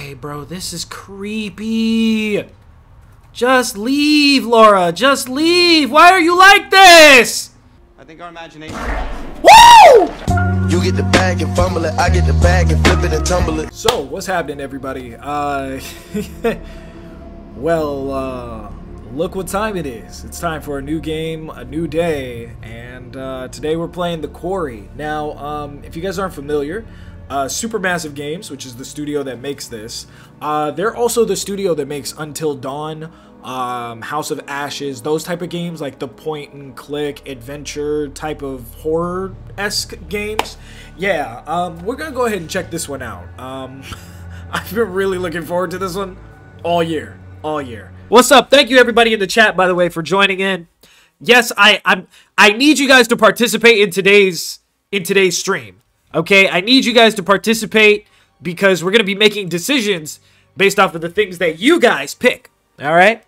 Hey, bro, this is creepy. Just leave, Laura. Just leave. Why are you like this? I think our imagination. Woo! You get the bag and fumble it, I get the bag and flip it and tumble it. So, what's happening, everybody? Uh, well, uh, look what time it is. It's time for a new game, a new day, and uh, today we're playing The Quarry. Now, um, if you guys aren't familiar, uh, Supermassive Games, which is the studio that makes this, uh, they're also the studio that makes Until Dawn, um, House of Ashes, those type of games, like the point and click adventure type of horror esque games. Yeah, um, we're gonna go ahead and check this one out. Um, I've been really looking forward to this one all year, all year. What's up? Thank you everybody in the chat, by the way, for joining in. Yes, I I'm I need you guys to participate in today's in today's stream. Okay, I need you guys to participate because we're gonna be making decisions based off of the things that you guys pick. All right.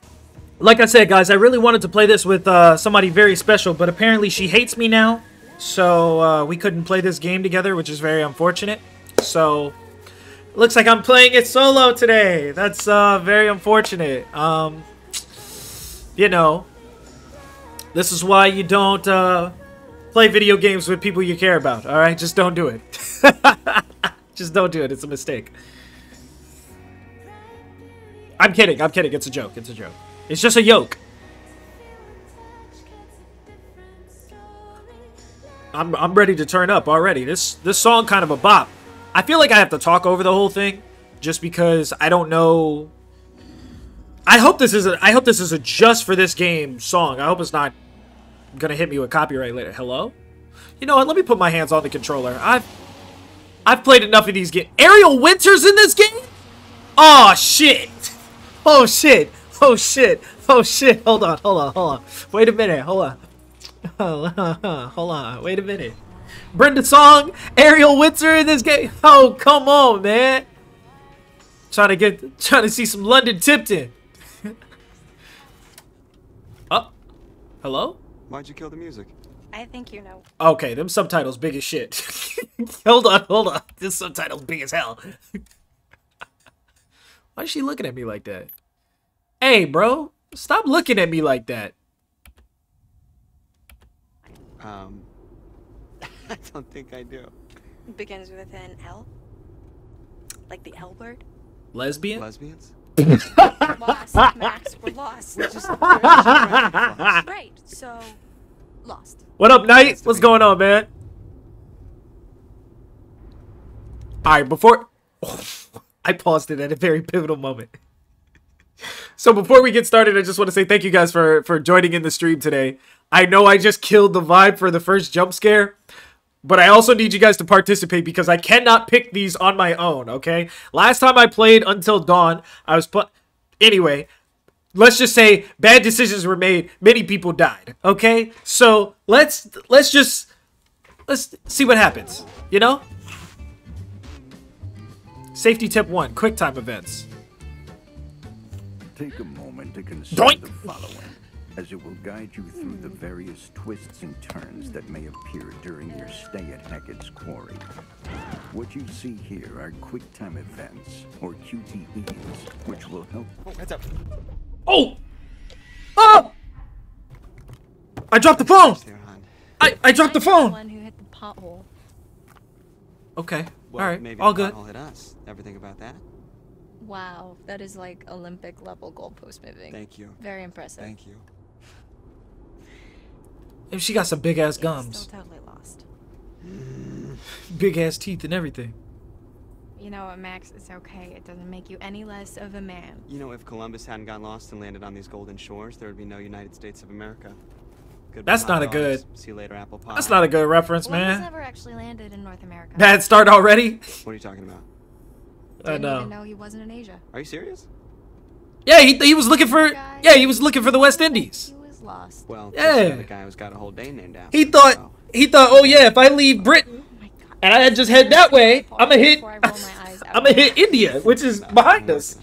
Like I said, guys, I really wanted to play this with uh, somebody very special, but apparently she hates me now, so uh, we couldn't play this game together, which is very unfortunate. So, looks like I'm playing it solo today. That's uh, very unfortunate. Um, you know, this is why you don't uh, play video games with people you care about. All right, just don't do it. just don't do it. It's a mistake. I'm kidding. I'm kidding. It's a joke. It's a joke. It's just a yoke. I'm, I'm ready to turn up already. This this song kind of a bop. I feel like I have to talk over the whole thing just because I don't know. I hope this is a I hope this is a just for this game song. I hope it's not gonna hit me with copyright later. Hello? You know what? Let me put my hands on the controller. I've I've played enough of these games. Ariel Winter's in this game? Oh shit! Oh shit! Oh shit! Oh shit! Hold on! Hold on! Hold on! Wait a minute! Hold on! Hold on! Hold on! Wait a minute! Brenda Song, Ariel Winter in this game. Oh come on, man! Trying to get, trying to see some London Tipton. oh, hello? Why'd you kill the music? I think you know. Okay, them subtitles big as shit. hold on, hold on. This subtitle's big as hell. Why is she looking at me like that? Hey, bro, stop looking at me like that. Um, I don't think I do. It begins with an L. Like the L word. Lesbian? Lesbians? Lost, Max. We're lost. Just right. right. So, lost. What up, Knight? What's going on, man? Alright, before... I paused it at a very pivotal moment. So before we get started, I just want to say thank you guys for, for joining in the stream today. I know I just killed the vibe for the first jump scare, but I also need you guys to participate because I cannot pick these on my own, okay? Last time I played Until Dawn, I was... Pl- anyway, let's just say bad decisions were made many people died okay so let's let's just let's see what happens you know safety tip one quick time events Take a moment to consider Doink! the following, as it will guide you through the various twists and turns that may appear during your stay at Hackett's Quarry. What you see here are QuickTime events, or QTEs, which will help oh, Heads up. Oh oh i dropped the phone i i dropped the I'm phone one who hit the pothole. okay Well, all right maybe all the good pothole hit us. Ever think about that? Wow, that is like Olympic level goalpost moving. Thank you. Very impressive. Thank you. and she got some big ass gums Still totally lost. Mm. big ass teeth and everything You know what, Max? It's okay. It doesn't make you any less of a man. You know, if Columbus hadn't gotten lost and landed on these golden shores, there would be no United States of America. Goodbye, That's not a dogs. good- See you later, apple pie. that's not a good reference Columbus man never actually landed in North America. bad start already What are you talking about? i Didn't know even know he wasn't in Asia. Are you serious? yeah he, he was looking for yeah he was looking for the west indies He was lost. Well, Yeah. yeah. the guy who's got a whole day named after. He thought so- he thought, oh yeah, if I leave Britain Oh and I just head that way, I'm gonna hit Before I roll my eyes out. I'm gonna hit India, which is No, behind I'm us.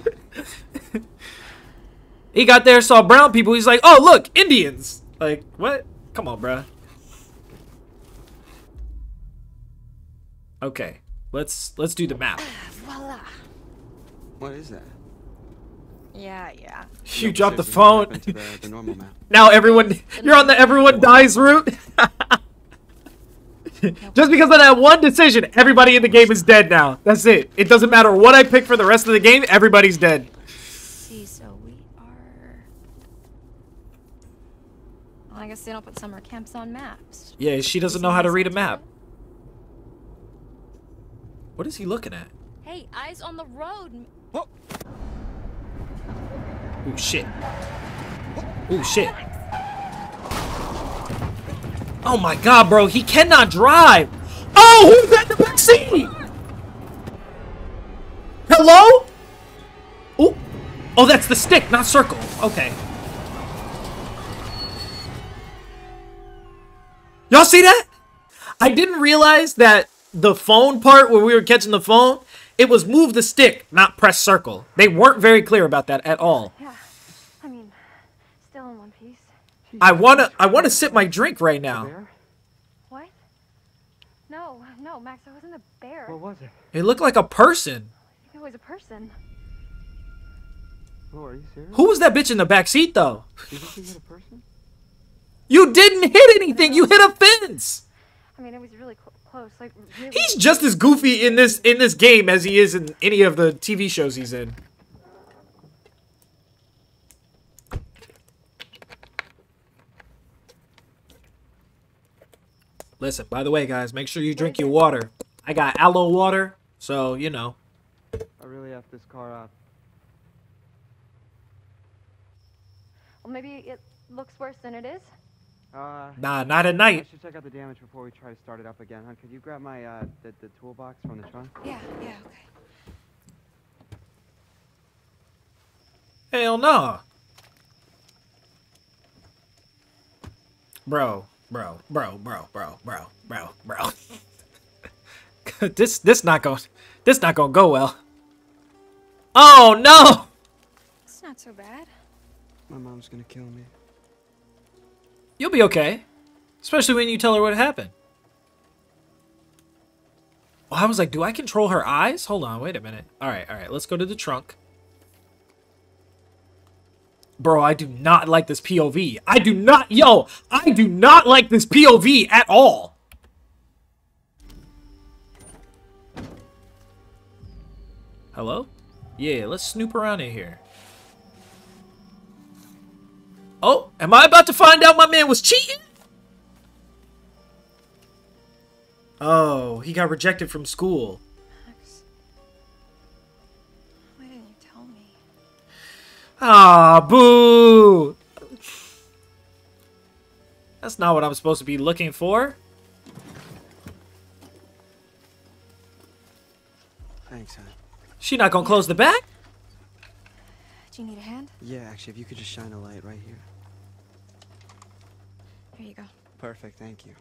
working he got there, saw brown people. He's like, oh look, Indians. Like what? Come on, bruh. Okay, let's let's do the map. Voila. What is that? Yeah, yeah. You No, dropped the phone. the, the normal map. Now everyone, you're on the everyone dies route. Just because of that one decision, everybody in the game is dead now. That's it. It doesn't matter what I pick for the rest of the game, everybody's dead. see, so we are. Well, I guess they don't put summer camps on maps. Yeah, she doesn't know how to read a map. What is he looking at? Hey, eyes on the road. Oh shit. Oh shit. Oh my god, bro, he cannot drive. Oh, who's at the back seat? Hello? Oh, oh, that's the stick, not circle. Okay. Y'all see that? I didn't realize that the phone part where we were catching the phone, it was move the stick, not press circle. They weren't very clear about that at all. Yeah, I mean, still in one piece. I wanna I wanna sip my drink right now. What? No, no, Max, I wasn't a bear. What was it? It looked like a person. It was a person. Oh, are you serious? Who was that bitch in the back seat though? Do you you hit a person? You didn't hit anything. You hit a fence. I mean, it was really cl- close. Like, really. He's just as goofy in this in this game as he is in any of the TV shows he's in. Listen, by the way, guys, make sure you drink your water. I got aloe water, so you know. I really have this car up. Well, maybe it looks worse than it is. Uh, Nah, not at I night. should check out the damage before we try to start it up again, huh? Could you grab my, uh, the, the toolbox from the trunk? Yeah, yeah, okay. Hell no. Bro, bro, bro, bro, bro, bro, bro, bro. this this not going this not gonna go well. Oh no! It's not so bad. My mom's gonna kill me. You'll be okay. Especially when you tell her what happened. Well, I was like, do I control her eyes? Hold on, wait a minute. Alright, alright, let's go to the trunk. Bro, I do not like this POV. I do not, yo, I do not like this POV at all. Hello? Yeah, let's snoop around in here. Oh, am I about to find out my man was cheating? Oh, he got rejected from school. Ah, boo! That's not what I'm supposed to be looking for. Thanks, hon. She not gonna close the back? Do you need a hand? Yeah, actually, if you could just shine a light right here. Here you go. Perfect, thank you.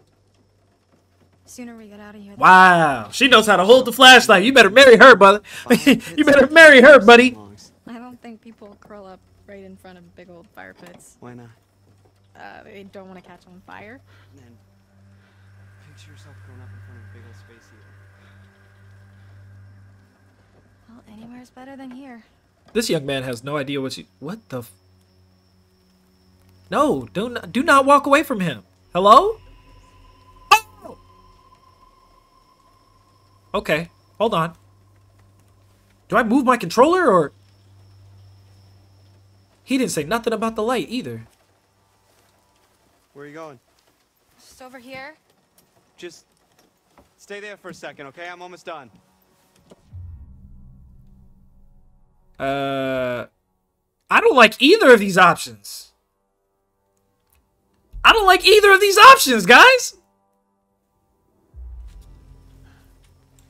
Sooner we get out of here. Wow, she knows how to hold the flashlight. You better marry her, brother. you better marry her, buddy. Songs. I don't think people curl up right in front of big old fire pits. Why not? Uh, they don't want to catch on fire. And then picture yourself growing up in front of a big old space heater. Well, anywhere's better than here. This young man has no idea what you. What the? F- no, do not, do not walk away from him. Hello? Oh! Okay, hold on. Do I move my controller or? He didn't say nothing about the light either. Where are you going? Just over here. Just stay there for a second, okay? I'm almost done. Uh, I don't like either of these options. I don't like either of these options, guys.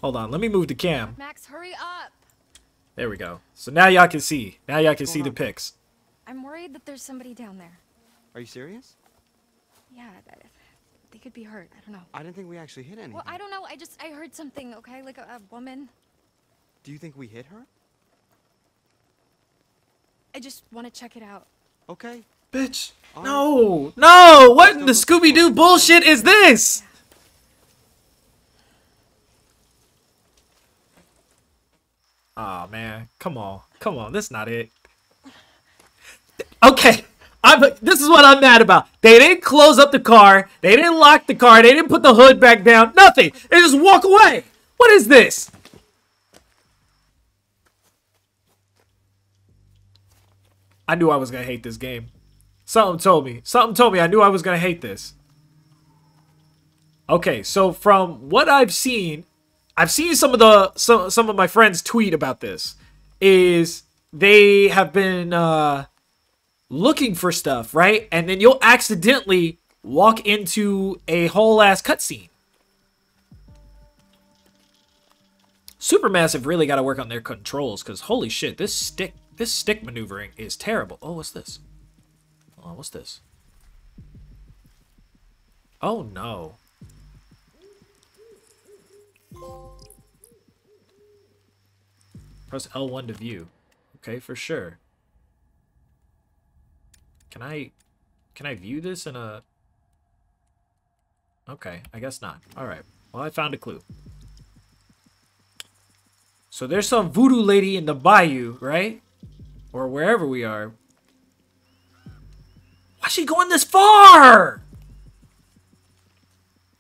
Hold on, let me move the cam. Max, hurry up! There we go. So now y'all can see. Now y'all can see going the pics. I'm worried that there's somebody down there. Are you serious? Yeah, that, they could be hurt. I don't know. I didn't think we actually hit anything. Well, I don't know. I just I heard something. Okay, like a, a woman. Do you think we hit her? I just want to check it out. Okay. Bitch. Alright. No. No. What in the Scooby Doo bullshit is this? Aw, man. Come on. Come on. That's not it. Okay. I'm, this is what I'm mad about. They didn't close up the car. They didn't lock the car. They didn't put the hood back down. Nothing. They just walk away. What is this? I knew I was going to hate this game. Something told me. Something told me I knew I was going to hate this. Okay, so from what I've seen, I've seen some of the some some of my friends tweet about this. Is they have been uh, looking for stuff, right? And then you'll accidentally walk into a whole ass cutscene. Supermassive really got to work on their controls because holy shit, this stick this stick maneuvering is terrible. Oh, what's this? Oh, what's this? Oh no. Press L1 to view. Okay, for sure. Can I can I view this in a Okay, I guess not. Alright. Well I found a clue. So there's some voodoo lady in the bayou, right? Or wherever we are. Why's she going this far?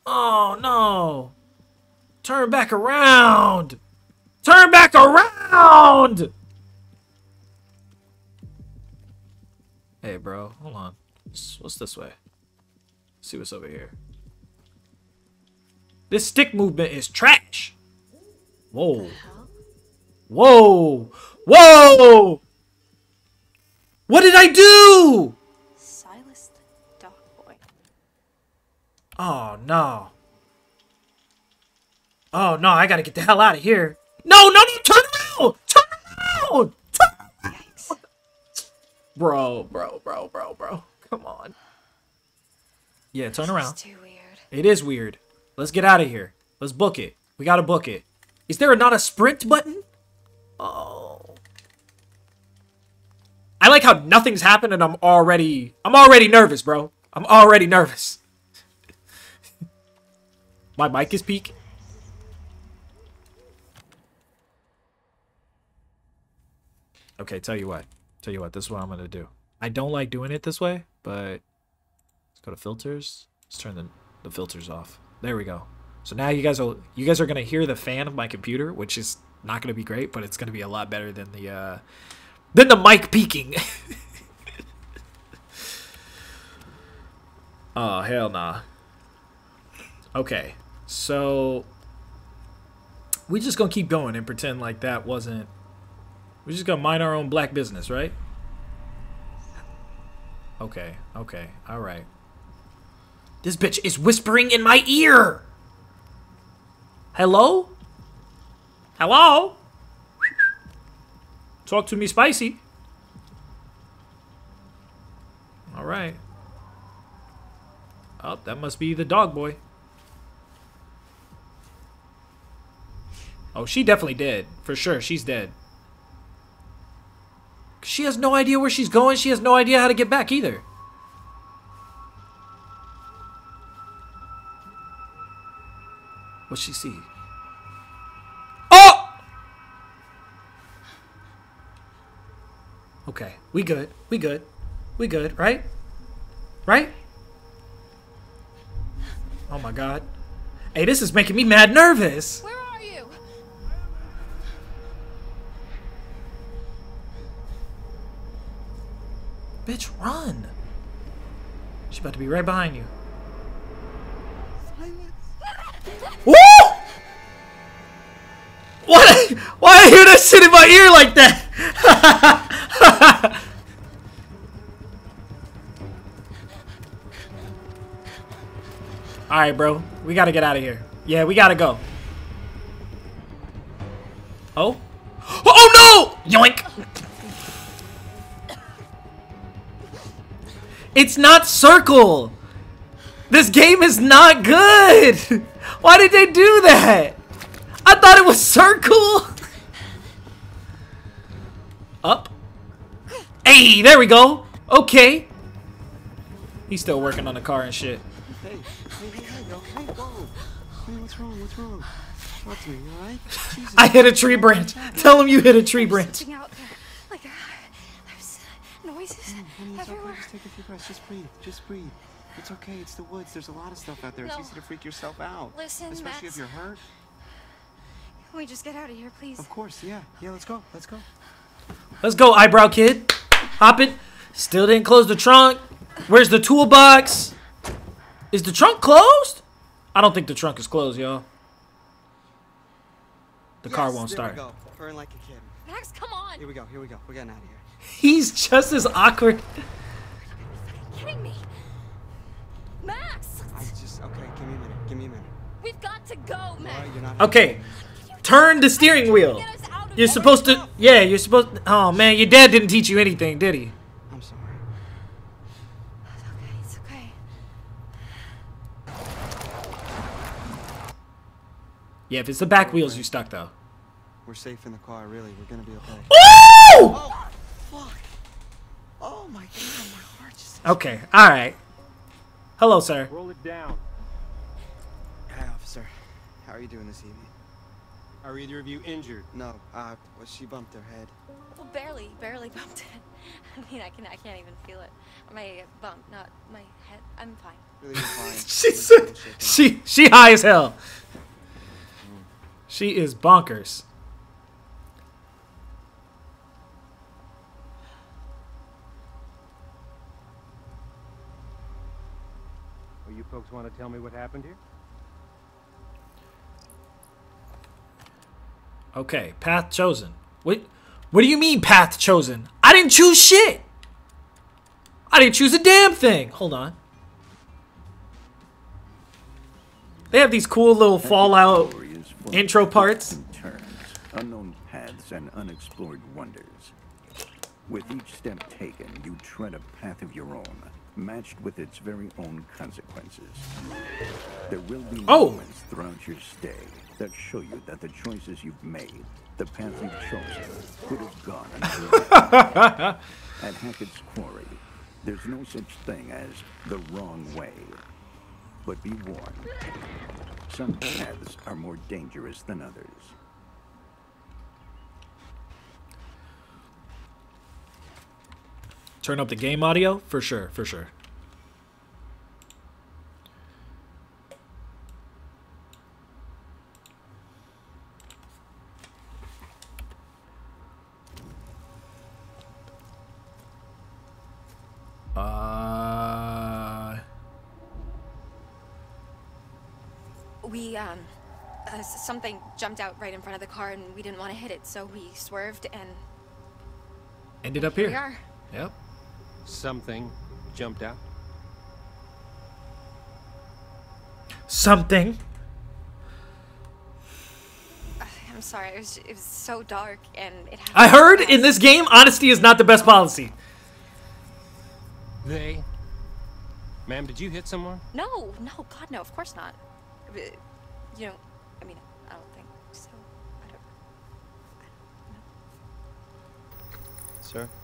Oh no. Turn back around. Turn back around! Hey, bro, hold on. What's this way? Let's see what's over here. This stick movement is trash. Whoa. Whoa. Whoa! What did I do? Silas the dog boy. Oh, no. Oh, no, I gotta get the hell out of here. No, no, no, turn around! Turn around! Turn around! Bro, bro, bro, bro, bro. Come on. Yeah, turn around. It's too weird. It is weird. Let's get out of here. Let's book it. We gotta book it. Is there not a sprint button? Oh. I like how nothing's happened and I'm already I'm already nervous, bro. I'm already nervous. My mic is peak. Okay, tell you what. Tell you what, this is what I'm gonna do. I don't like doing it this way, but let's go to filters. Let's turn the, the filters off. There we go. So now you guys will you guys are gonna hear the fan of my computer, which is not gonna be great, but it's gonna be a lot better than the uh than the mic peaking. oh hell nah. Okay, so we just gonna keep going and pretend like that wasn't we're just gonna mind our own black business, right? Okay, okay, alright. This bitch is whispering in my ear! Hello? Hello? Talk to me spicy. Alright. Oh, that must be the dog boy. Oh, she definitely dead. For sure, she's dead. She has no idea where she's going. She has no idea how to get back either. What's she see? Oh! Okay, we good. We good. We good, right? Right? Oh my god. Hey, this is making me mad nervous. Where Bitch, run. She's about to be right behind you. Woo! What? Why I hear that shit in my ear like that? Alright, bro. We gotta get out of here. Yeah, we gotta go. Oh? Oh no! Yoink! It's not circle! This game is not good! Why did they do that? I thought it was circle! Up. Hey, there we go! Okay. He's still working on the car and shit. Hey, hey, hey, hey, yo, hey, whoa. Hey, what's wrong? What's wrong? Me, you. I hit a tree branch. Tell him you hit a tree branch. Something out there. Like, uh, there's noises Honey, it's okay. Just take a few breaths. Just breathe. Just breathe. It's okay. It's the woods. There's a lot of stuff out there. It's easy to freak yourself out. Listen, Especially Max. if you're hurt. Can we just get out of here, please? Of course, yeah. Yeah, let's go. Let's go. Let's go, eyebrow kid. Hop it. Still didn't close the trunk. Where's the toolbox? Is the trunk closed? I don't think the trunk is closed, y'all. The car won't there start. We go. Purring like a kid. Max, come on! Here we go. Here we go. We're getting out of here. He's just as awkward. Are you kidding me? Max! I just okay. Give me a minute. Give me a minute. We've got to go, All Max! right, you're not. Okay, turn the steering wheel. Get us out of You're supposed to. Yeah, you're supposed. Oh man, your dad didn't teach you anything, did he? I'm sorry. It's okay. it's okay. Yeah, if it's the back wheels, you stuck though. We're safe in the car. Really, we're gonna be okay. Woo! Oh, fuck. Oh my god, my heart just. Okay, all right. Hello, sir. Roll it down. Hi, officer. How are you doing this evening? Are either of you injured? No, uh, well, she bumped her head. Well, barely, barely bumped it. I mean, I can, I can't even feel it. My bump, not my head. I'm fine. Really, you're fine. She said a little shaken. she she high as hell. She is bonkers. Folks want to tell me what happened here? Okay, path chosen. What? What do you mean path chosen? I didn't choose shit. I didn't choose a damn thing. Hold on. They have these cool little Fallout Story is full of intro parts. turns, unknown paths, and unexplored wonders. With each step taken, you tread a path of your own, matched with its very own consequences. There will be Oh. moments throughout your stay that show you that the choices you've made, the path you've chosen, could have gone. At Hackett's Quarry, there's no such thing as the wrong way. But be warned, some paths are more dangerous than others. Turn up the game audio for sure, for sure. Uh, We, um, uh, something jumped out right in front of the car and we didn't want to hit it, so we swerved and ended up here we here. are. Yep. Something jumped out. Something. I'm sorry, it was, it was so dark and it happened I heard in this game, honesty is not the best policy. They. Ma'am, did you hit someone? No, no, God, no, of course not. Uh, You know, I mean, I don't think so. I don't. Sir? Keep the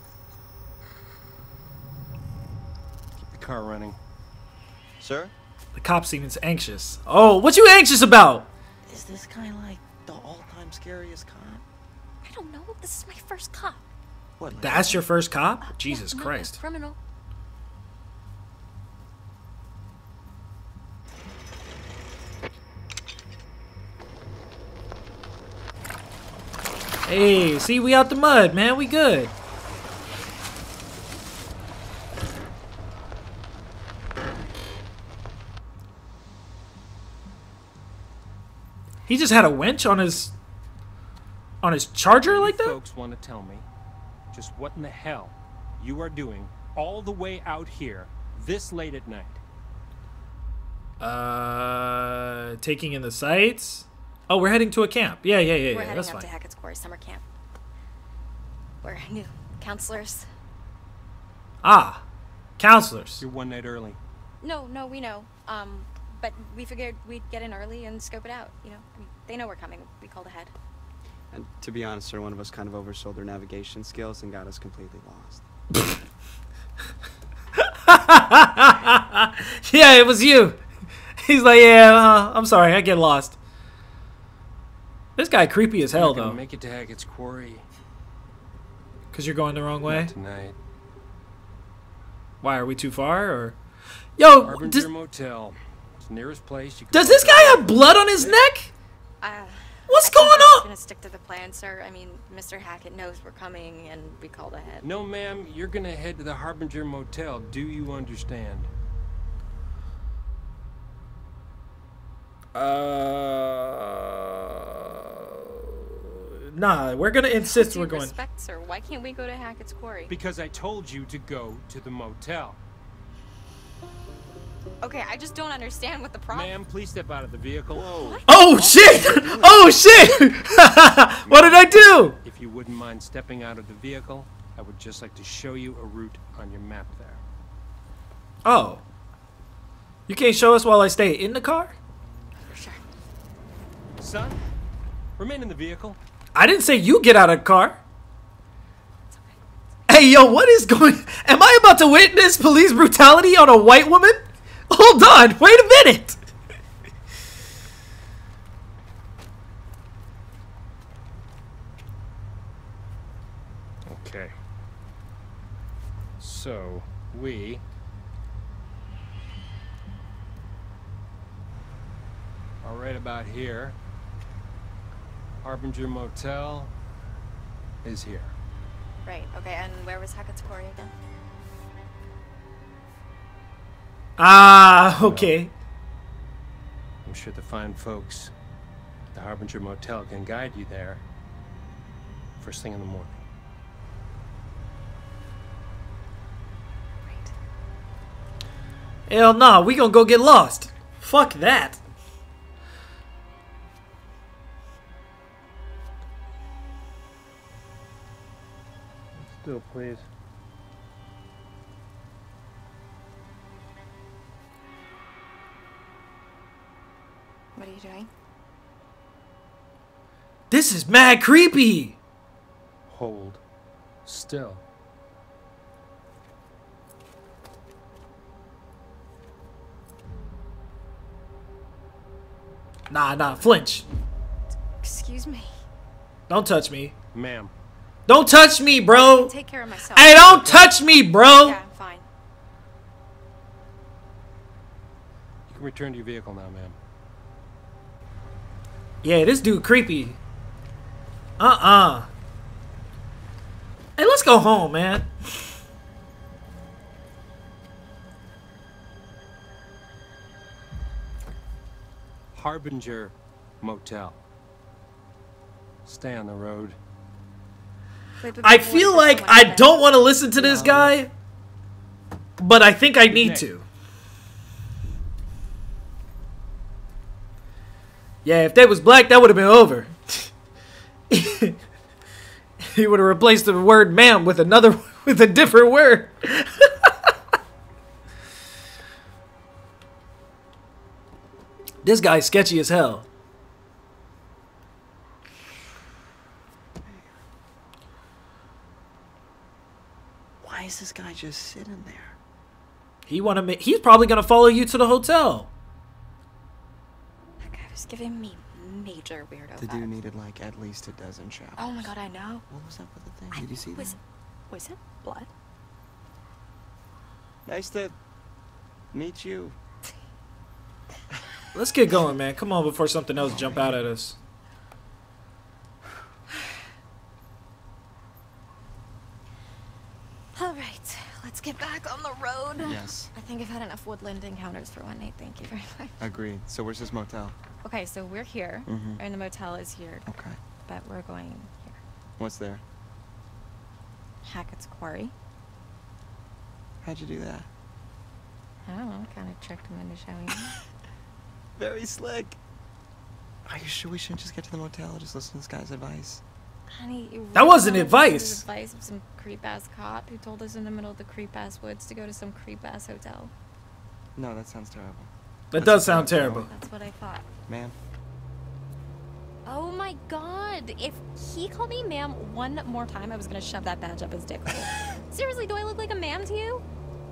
car running. Sir? The cop seems anxious. Oh, what you anxious about? Is this guy like the all-time scariest cop? I don't know. This is my first cop. What? Like That's your first cop? Uh, Jesus yeah, Christ. criminal. Hey, see, we out the mud, man. We good. He just had a winch on his on his charger like that? folks want to tell me just what in the hell you are doing all the way out here this late at night? Uh, taking in the sights. Oh, we're heading to a camp. Yeah, yeah, yeah, We're yeah. heading That's up fine. to Hackett's Quarry Summer Camp. We're new counselors. Ah, counselors. You're one night early. No, no, we know. Um, but we figured we'd get in early and scope it out. You know, I mean, they know we're coming. We called ahead. And to be honest, sir, one of us kind of oversold their navigation skills and got us completely lost. yeah, it was you. He's like, yeah, uh, I'm sorry, I get lost. This guy creepy as hell though. Make it to Hackett's Quarry Cause you're going the wrong way. Not tonight. Why are we too far or? Yo, Harbinger does, Motel. It's the nearest place you does this guy have blood on his neck? Uh, What's I think going we're just on? gonna stick to the plan, sir. I mean, Mr. Hackett knows we're coming, and we called ahead. No, ma'am. You're gonna head to the Harbinger Motel. Do you understand? Uh, nah, we're gonna insist we're going. Respect, sir. Why can't we go to Hackett's Quarry? Because I told you to go to the motel. Okay, I just don't understand what the problem. Ma'am, please step out of the vehicle. Oh shit! Oh shit! what did I do? If you wouldn't mind stepping out of the vehicle, I would just like to show you a route on your map there. Oh. You can't show us while I stay in the car? For sure. Son, remain in the vehicle. I didn't say you get out of the car. Hey, yo, what is going... Am I about to witness police brutality on a white woman? Hold on, wait a minute. Okay. So, we are right about here. Harbinger Motel is here. Right. Okay. And where was Hackett's Quarry again? Ah, okay. I'm sure the fine folks at the Harbinger Motel can guide you there first thing in the morning. Hell nah, we gonna go get lost. Fuck that. Still, please. You doing? This is mad creepy. Hold still. Nah, nah, flinch. Excuse me. Don't touch me. Ma'am, Don't touch me, bro. Take care of myself. Hey, don't touch me, bro. Yeah, I'm fine. you can return to your vehicle now, ma'am. Yeah, this dude creepy. Uh-uh. Hey, let's go home, man. Harbinger Motel. Stay on the road. Wait, I feel like I don't want to listen to this guy, but I think I need to. Yeah, if they was black, that would have been over. he would have replaced the word "ma'am" with another with a different word. this guy's sketchy as hell. Why is this guy just sitting there? He want to. Ma- he's probably gonna follow you to the hotel. That guy was giving me major weirdo The vibes. dude needed like at least a dozen showers. Oh my god, I know. What was up with the thing? I Did you see was, that? Was it blood? Nice to meet you. Let's get going, man. Come on before something else jump out at us. All right, let's get back on the road. Yes. I think I've had enough woodland encounters for one night. Thank you very much. Agreed. So where's this motel? Okay, so we're here, mm -hmm. and the motel is here, Okay. but we're going here. What's there? Hackett's Quarry. How'd you do that? I don't know, kind of tricked him into showing me. Very slick. Are you sure we shouldn't just get to the motel? and Just listen to this guy's advice. Honey, you That wasn't wanna listen advice. the advice of some creep ass cop who told us in the middle of the creep ass woods to go to some creep ass hotel. No, that sounds terrible. That That's does sound bad terrible. That's what I thought. Man, Oh my god! If he called me ma'am one more time, I was gonna shove that badge up his dick. Seriously, do I look like a ma'am to you?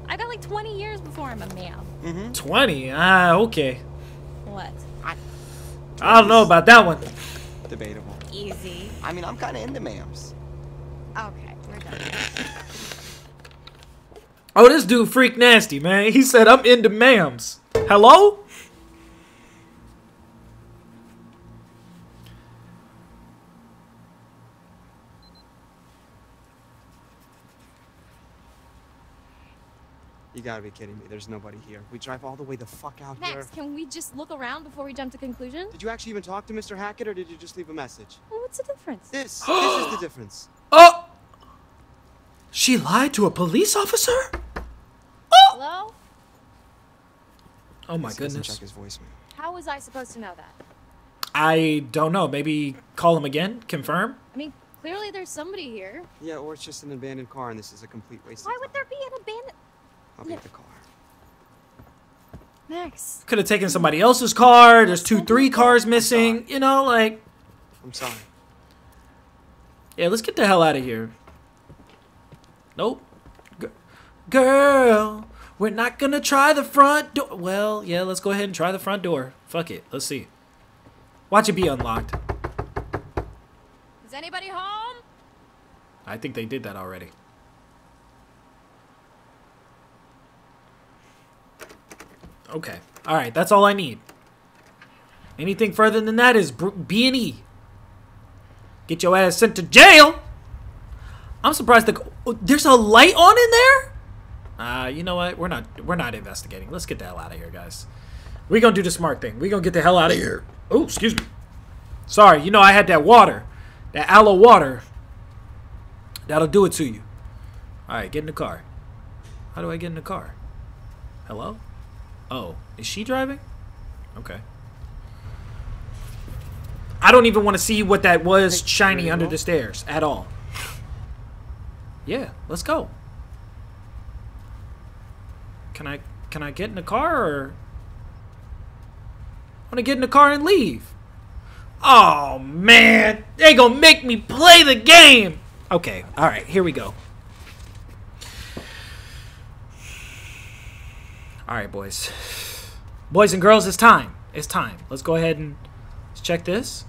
I got like 20 years before I'm a ma'am. Mm-hmm. 20? Ah, okay. What? I don't know about that one. Debatable. Easy. I mean, I'm kind of into ma'ams. Okay, we're done. Oh, this dude freak nasty, man. He said I'm into ma'ams. Hello? You gotta be kidding me. There's nobody here. We drive all the way the fuck out here. Max, can we just look around before we jump to conclusions? Did you actually even talk to Mr. Hackett, or did you just leave a message? Well, what's the difference? This, this is the difference. Oh! She lied to a police officer? Oh! Hello? Oh my goodness. Check his voicemail. How was I supposed to know that? I don't know. Maybe call him again? Confirm? I mean, clearly there's somebody here. Yeah, or it's just an abandoned car, and this is a complete waste Why of would there be an abandoned... I'll get the car. Max, Could have taken somebody else's car. There's two, three cars missing. You know, like, I'm sorry. yeah, let's get the hell out of here. Nope. G- Girl, we're not gonna try the front door. Well, yeah, let's go ahead and try the front door. Fuck it. Let's see. Watch it be unlocked. is anybody home? I think they did that already. Okay. All right. That's all I need. Anything further than that is br- B and E. Get your ass sent to jail. I'm surprised the oh, there's a light on in there. Uh, you know what? We're not we're not investigating. Let's get the hell out of here, guys. We gonna do the smart thing. We gonna get the hell out of here. Oh, excuse me. Sorry. You know I had that water, that aloe water. That'll do it to you. All right, get in the car. How do I get in the car? Hello? Oh, is she driving? Okay. I don't even want to see what that was shiny under the stairs at all. Yeah, let's go. Can I can I get in the car or I want to get in the car and leave? Oh man, they gonna make me play the game. Okay, all right, here we go. All right, boys, boys and girls, it's time. It's time. Let's go ahead and let's check this.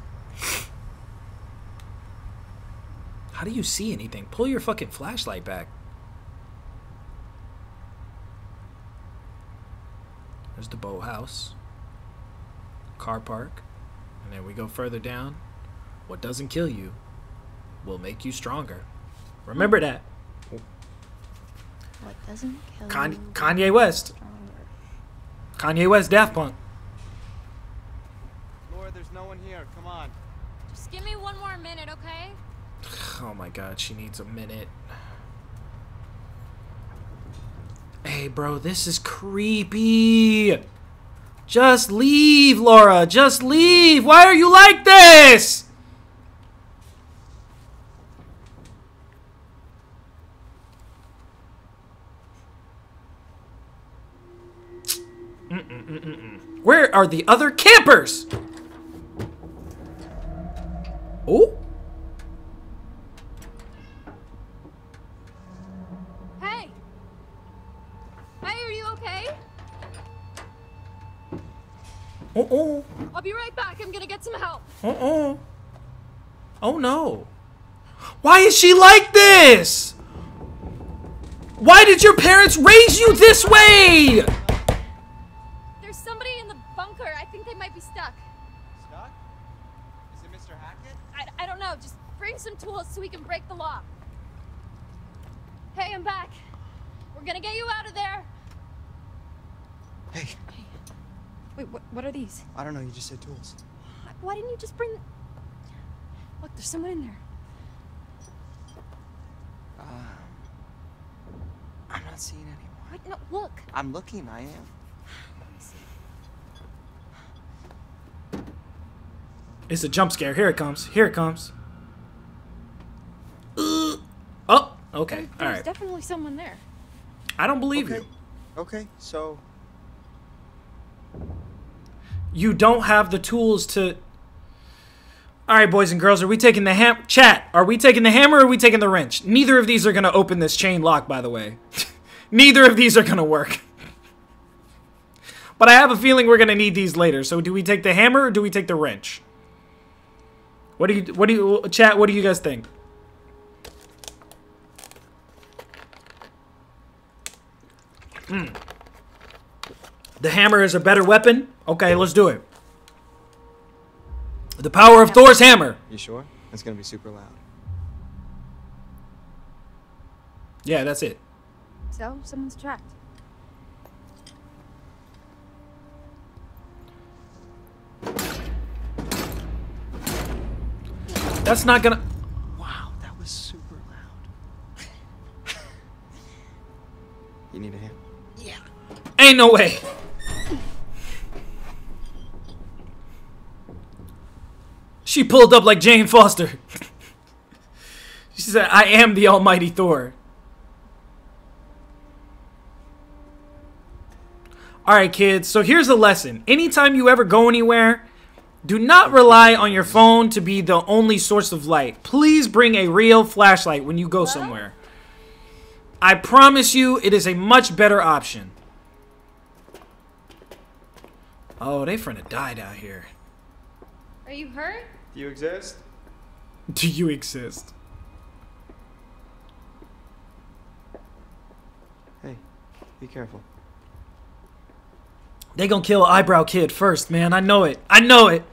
How do you see anything? Pull your fucking flashlight back. There's the boathouse, car park, and then we go further down. What doesn't kill you will make you stronger. Remember that. What doesn't kill you Kanye West. stronger. Kanye West, Daft Punk. Laura, there's no one here. Come on. Just give me one more minute, okay? Oh my god, she needs a minute. Hey, bro, this is creepy. Just leave, Laura. Just leave. Why are you like this? Where are the other campers? Oh? Hey! Hey, are you okay? Uh-oh. I'll be right back. I'm gonna get some help. Uh-oh. Oh no. Why is she like this? Why did your parents raise you this way? Bunker. They might be stuck. Stuck? Is it Mr. Hackett? I, I don't know. Just bring some tools so we can break the lock. Hey, I'm back. We're gonna get you out of there. Hey, Wait, what, what are these? I don't know. You just said tools. Why didn't you just bring... Look, there's someone in there. Uh, I'm not seeing anyone. Wait, no, look. I'm looking. I am. It's a jump scare. Here it comes. Here it comes. Ugh. Oh, okay. There- There's right. definitely someone there. I don't believe Okay. you. Okay, so You don't have the tools to. All right, boys and girls, are we taking the ham? Chat, are we taking the hammer or are we taking the wrench? Neither of these are gonna open this chain lock, by the way. Neither of these are gonna work. but I have a feeling we're gonna need these later. So, do we take the hammer or do we take the wrench? What do you what do you chat? What do you guys think? Hmm. The hammer is a better weapon. Okay, let's do it. The power of Thor's hammer. You sure? It's gonna be super loud. Yeah, that's it. So, someone's tracked. That's not gonna. Wow, that was super loud. you need a hand? Yeah. Ain't no way. She pulled up like Jane Foster. she said, I am the almighty Thor. Alright, kids, so here's a lesson. Anytime you ever go anywhere, do not rely on your phone to be the only source of light. Please bring a real flashlight when you go somewhere. I promise you, it is a much better option. Oh, they finna die down here. Are you hurt? Do you exist? Do you exist? Hey, be careful. They gonna kill Eyebrow Kid first, man. I know it. I know it.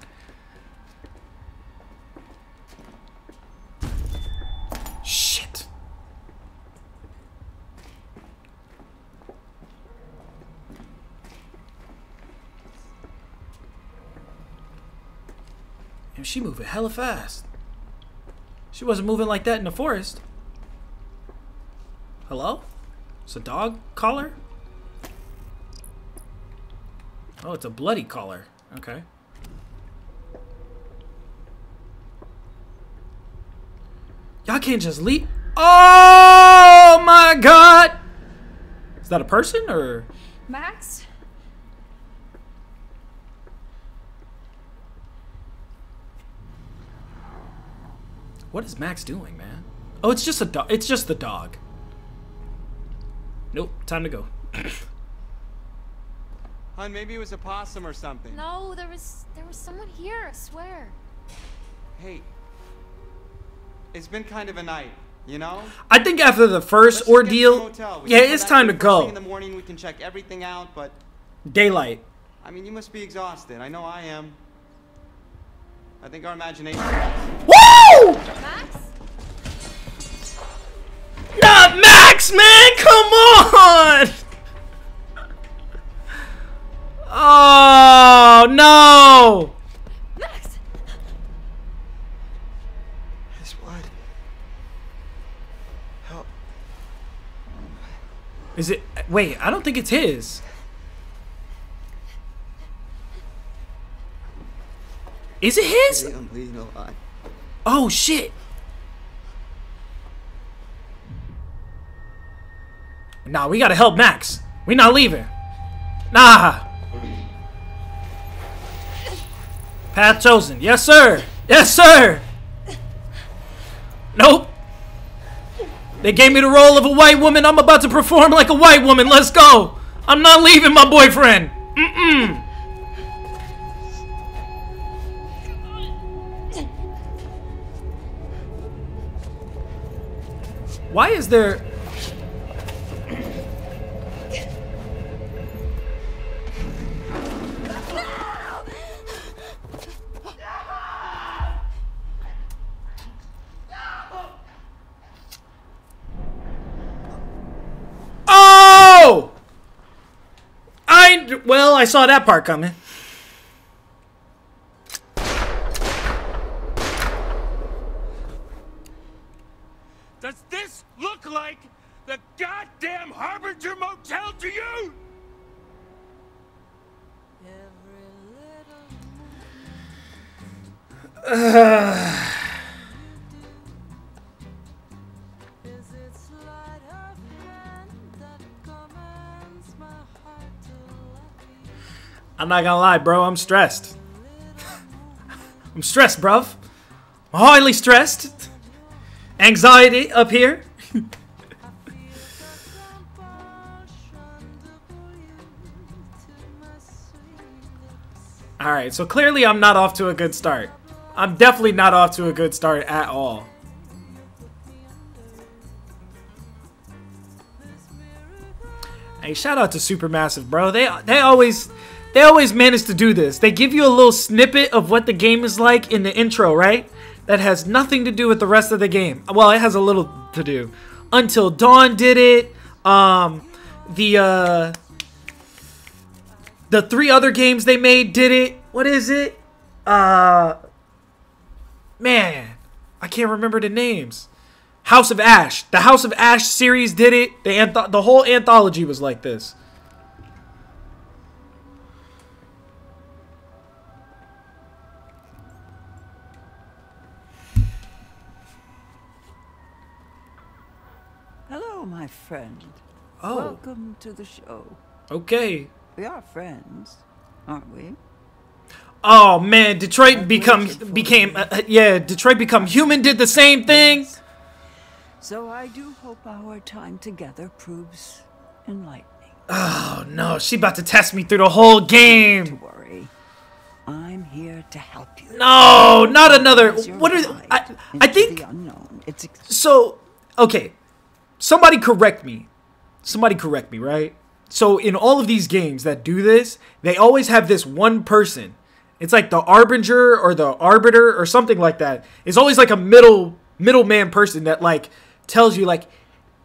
Shit. And she moving hella fast. She wasn't moving like that in the forest. Hello? It's a dog collar? Oh, it's a bloody collar. Okay. Y'all can't just leave. Oh my god! Is that a person or? Max? What is Max doing, man? Oh, it's just a dog. It's just the dog. Nope. Time to go. Hun, maybe it was a possum or something. No, there was there was someone here, I swear. Hey, it's been kind of a night, you know? I think after the Let's first just get to the ordeal, yeah, it's time to here first thing go. In the morning, we can check everything out, but Daylight. I mean, you must be exhausted. I know I am. I think our imagination. Woo! Max? Not Max, man! Come on! Oh no! Max! His blood. Help. Is it? Wait, I don't think it's his. Is it his? I'm bleeding a lot. Oh shit! Nah, we gotta help Max. We not leaving. Nah. Path chosen. Yes, sir. Yes, sir. Nope. They gave me the role of a white woman. I'm about to perform like a white woman. Let's go. I'm not leaving my boyfriend. Mm-mm. Why is there... Oh! I... Well, I saw that part coming. Does this look like the goddamn Harbinger Motel to you? I'm not gonna lie, bro. I'm stressed. I'm stressed, bruv. I'm highly stressed. Anxiety up here. Alright, so clearly I'm not off to a good start. I'm definitely not off to a good start at all. Hey, shout out to Supermassive, bro. They they always they always manage to do this. They give you a little snippet of what the game is like in the intro, right? That has nothing to do with the rest of the game. Well, it has a little to do. Until Dawn did it. Um, the uh, the three other games they made did it. What is it? Uh, man, I can't remember the names. House of Ash. The House of Ash series did it. The anth- the whole anthology was like this. Hello, my friend. Oh, Welcome to the show. okay. We are friends, aren't we? Oh man, Detroit I've become became uh, uh, yeah, Detroit become human did the same thing. So I do hope our time together proves enlightening. Oh no, she about to test me through the whole game. Game. worry. I'm here to help you. No, not another. What are I? I think unknown. It's ex- so. Okay, somebody correct me. Somebody correct me, right? So in all of these games that do this, they always have this one person. It's like the arbinger or the arbiter or something like that. It's always like a middle middleman person that like tells you like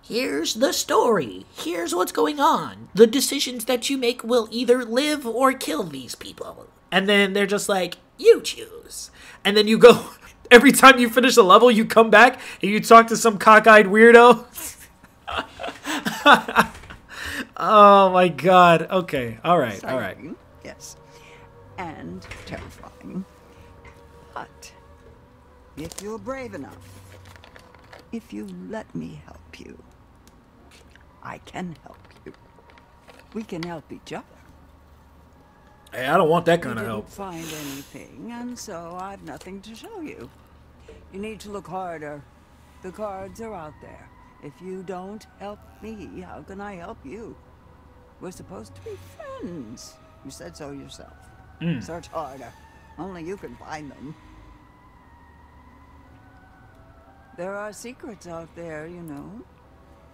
Here's the story. Here's what's going on. The decisions that you make will either live or kill these people. and then they're just like, you choose. And then you go, every time you finish a level, you come back and you talk to some cockeyed weirdo. oh my god. Okay. All right. All right. Yes. And terrifying. But if you're brave enough, if you let me help you, I can help you. We can help each other. Hey, I don't want that kind of help. find anything, and so I've nothing to show you. You need to look harder. The cards are out there. If you don't help me, how can I help you? We're supposed to be friends. You said so yourself. Mm. Search harder. Only you can find them. There are secrets out there, you know.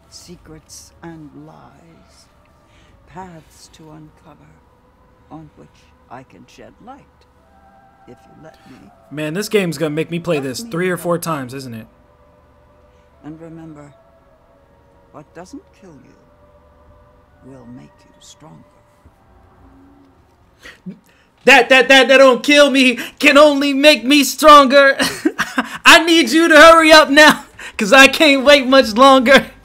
Secrets and lies. Paths to uncover on which I can shed light. If you let me. Man, this game's gonna make me play this three or four times, isn't it? And remember, what doesn't kill you will make you stronger. That that that that don't kill me can only make me stronger. I need you to hurry up now, cause I can't wait much longer.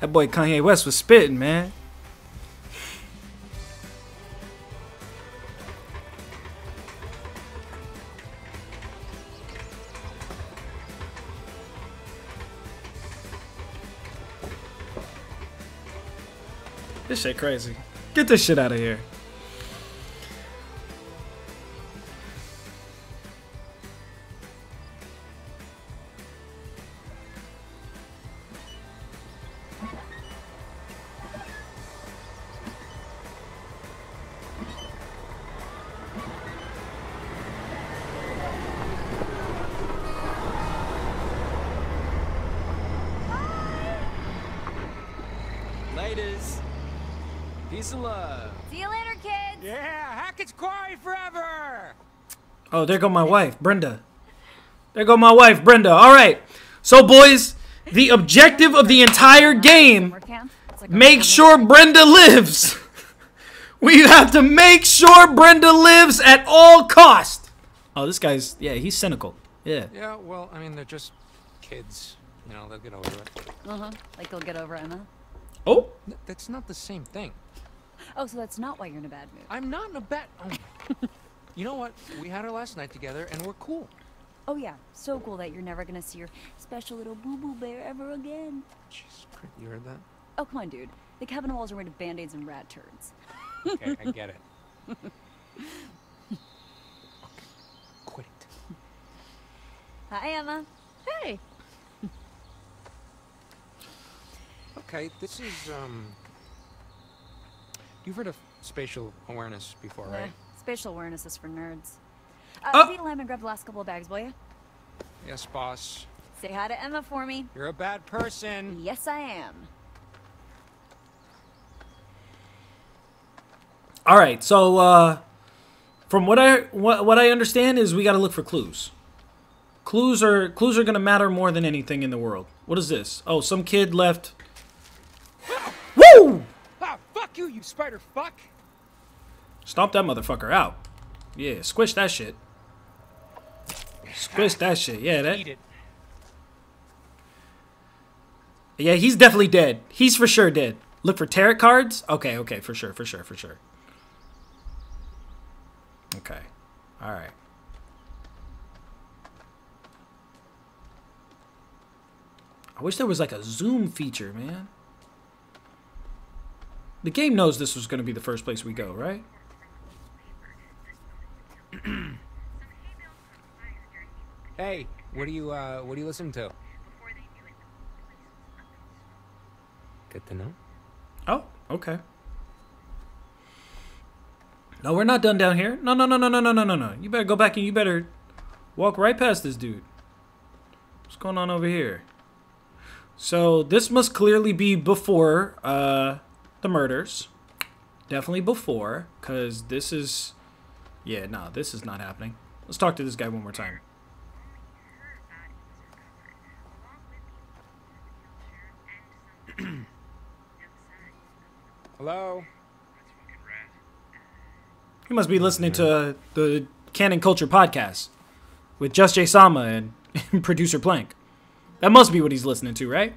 That boy Kanye West was spitting, man. This shit crazy. Get this shit out of here. Oh, there go my wife, Brenda. There go my wife, Brenda. All right. So, boys, the objective of the entire game Summer camp. It's like a make sure Brenda lives. We have to make sure Brenda lives at all cost. Oh, this guy's yeah, he's cynical. Yeah. Yeah, well, I mean, they're just kids. You know, they'll get over it. Uh-huh. Like they'll get over Emma. Oh, That's not the same thing. Oh, so that's not why you're in a bad mood. I'm not in a bad. Oh. you know what? We had our last night together, and we're cool. Oh yeah, so cool that you're never gonna see your special little boo boo bear ever again. Jesus Christ, you heard that? Oh come on, dude. The cabin walls are made of band-aids and rat turds. Okay, I get it. Quit it. Hi, Emma. Hey. Okay, this is um. You've heard of spatial awareness before, right? Spatial awareness is for nerds. Uh, Oh. Beat Lamb and grab the last couple of bags, will you? Yes, boss. Say hi to Emma for me. You're a bad person. Yes, I am. All right, so uh, from what I what, what I understand is we got to look for clues. Clues are clues are gonna matter more than anything in the world. What is this? Oh, some kid left. Woo! Ah, fuck you, you spider fuck! Stomp that motherfucker out. Yeah, squish that shit. Squish that shit. Yeah, that. Yeah, he's definitely dead. He's for sure dead. Look for tarot cards. Okay, okay, for sure, for sure, for sure. Okay, all right. I wish there was like a zoom feature, man. The game knows this was going to be the first place we go, right? Hey, what do you uh what do you listen to? Good to know. Oh, okay. No, we're not done down here. No, no, no, no, no, no, no, no, no. You better go back and you better walk right past this dude. What's going on over here? So this must clearly be before uh, the murders. Definitely before, because this is... Yeah, no, this is not happening. Let's talk to this guy one more time. Hello? You must be listening to the Canon Culture podcast with Just Jay Sama and, producer Plank. That must be what he's listening to, right?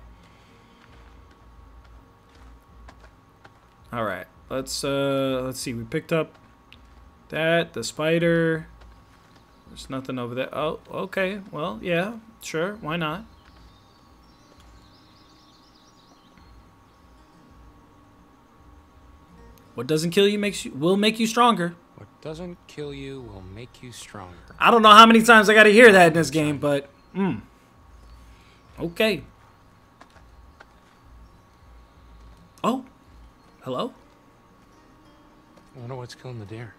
All right, let's uh, let's see. We picked up that the spider. There's nothing over there. Oh, okay. Well, yeah, sure. Why not? What doesn't kill you makes you will make you stronger. What doesn't kill you will make you stronger. I don't know how many times I got to hear that in this game, but mm. Okay. Oh, hello. I wonder what's killing the deer.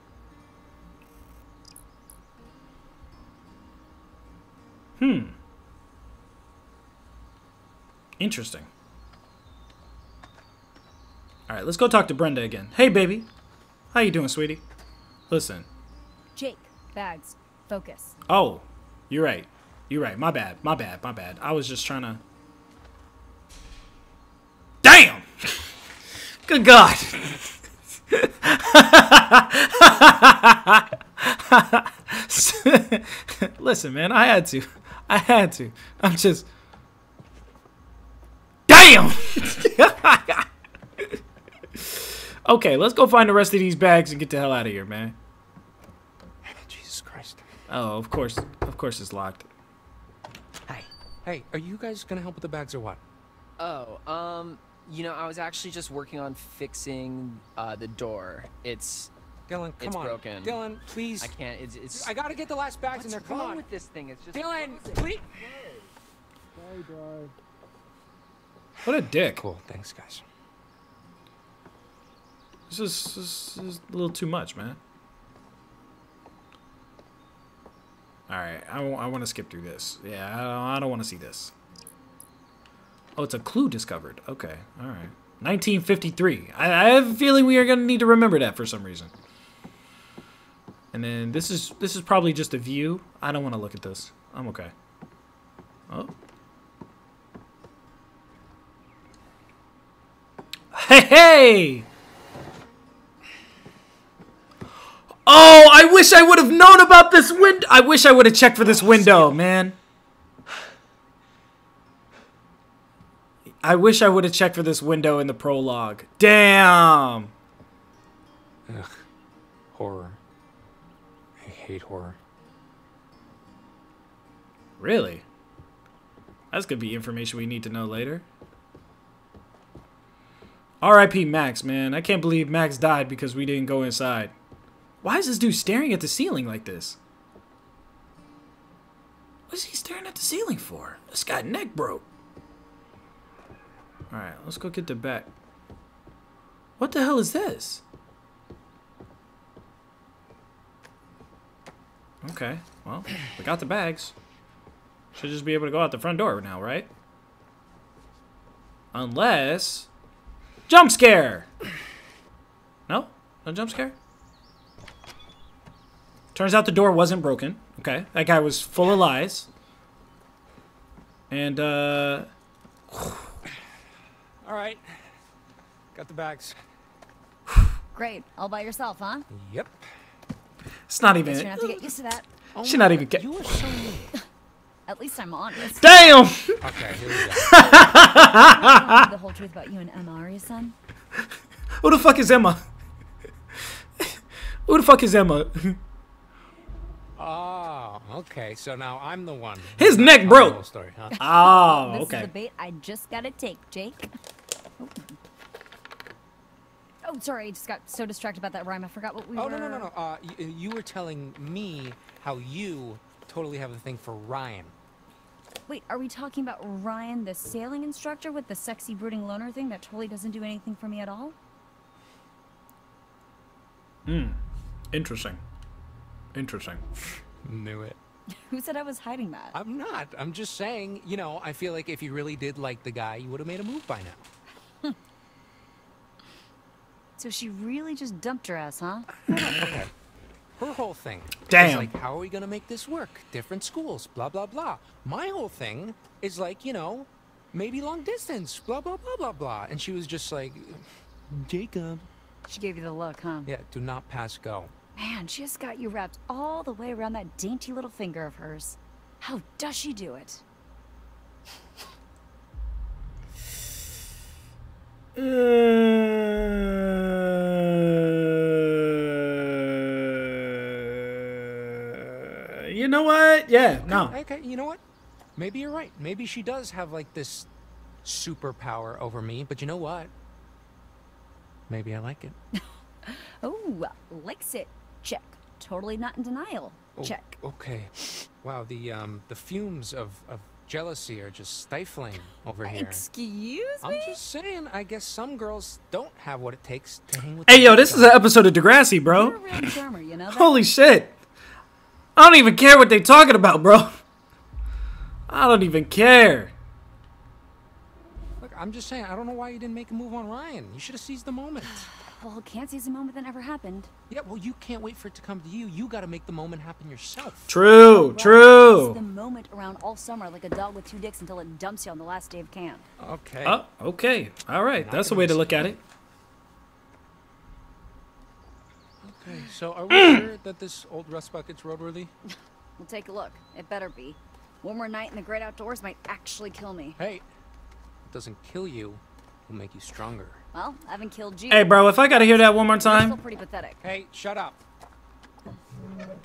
Hmm. Interesting. All right, let's go talk to Brenda again. Hey, baby. How you doing, sweetie? Listen. Jake, bags, focus. Oh, you're right. You're right. My bad. My bad. My bad. I was just trying to. Damn! Good God. Listen, man, I had to. I had to. I'm just. Damn! okay, let's go find the rest of these bags and get the hell out of here, man. Jesus Christ. Oh, of course. Of course it's locked. Hey. Hey, are you guys gonna help with the bags or what? Oh, um, you know, I was actually just working on fixing uh, the door. It's Dylan, come it's on. broken. Dylan, please. I can't. It's it's. I gotta get the last bags in there. Come wrong on. with this thing? It's just. Dylan, please. What a dick. Cool. Thanks, guys. This is, this is a little too much, man. Alright, I, want to skip through this. Yeah, I don't, I don't want to see this. Oh, it's a clue discovered. Okay, alright. 1953. I, I have a feeling we are going to need to remember that for some reason. And then this is this is probably just a view. I don't want to look at this. I'm okay. Oh. Hey, hey! Oh, I wish I would have known about this window. I wish I would have checked for this window, man. I wish I would have checked for this window in the prologue. Damn. Ugh. Horror. Hate horror. Really? That's gonna be information we need to know later. R.I.P. Max, man. I can't believe Max died because we didn't go inside. Why is this dude staring at the ceiling like this? What is he staring at the ceiling for? This guy neck broke. Alright, let's go get the back. What the hell is this? Okay. Well, we got the bags. Should just be able to go out the front door now, right? Unless... Jump scare! No? No jump scare? Turns out the door wasn't broken. Okay. That guy was full of lies. And, uh... All right. Got the bags. Great. All by yourself, huh? Yep. It's not Guess you're even... gonna have to get used to that. Should not even get... You are so mean. At least I'm honest. Damn! Okay, here we go. the whole truth about you and Emma, are you, son? Who the fuck is Emma? Who the fuck is Emma? Oh, okay. So now I'm the one. His neck broke. the whole Story, huh? Oh, this okay. is the bait I just gotta take, Jake. Oh. Oh, sorry, I just got so distracted about that rhyme. I forgot what we Oh were. Oh, no no no no! Uh, you, you were telling me how you totally have a thing for Ryan. Wait, are we talking about Ryan, the sailing instructor with the sexy brooding loner thing that totally doesn't do anything for me at all? Hmm. Interesting. Interesting. Knew it. Who said I was hiding that? I'm not. I'm just saying. You know, I feel like if you really did like the guy, you would have made a move by now. So she really just dumped her ass, huh? okay. Her whole thing. Damn. Is like, how are we gonna make this work? Different schools, blah blah blah. My whole thing is like, you know, maybe long distance, blah blah blah blah blah. And she was just like, Jacob. She gave you the look, huh? Yeah, do not pass go. Man, she has got you wrapped all the way around that dainty little finger of hers. How does she do it? Uh, you know what? Yeah, no. Okay, you know what? Maybe you're right. Maybe she does have like this superpower over me, but you know what? Maybe I like it. Oh, likes it. Check. Totally not in denial. Oh, Check. Okay. Wow, the um the fumes of, of jealousy are just stifling over here. Excuse me? I'm just saying, I guess some girls don't have what it takes to hang with Hey, yo, this is an episode of Degrassi, You're a bro. real charmer, you know that? Holy shit. I don't even care what they talking about, bro. I don't even care. Look, I'm just saying, I don't know why you didn't make a move on Ryan. You should have seized the moment. Well, can't seize a moment that never happened. Yeah, well, you can't wait for it to come to you. You got to make the moment happen yourself. True, Right, true. It's the moment around all summer, like a dog with two dicks until it dumps you on the last day of camp. Okay. Oh, okay. All right. Not That's a way to look it. at it. Okay, so are we sure that this old rust bucket's roadworthy? We'll take a look. It better be. One more night in the great outdoors might actually kill me. Hey, it doesn't kill you, It'll make you stronger. Well, I haven't killed G. Hey, bro, if I gotta hear that one more You're still pretty pathetic. Hey, shut up.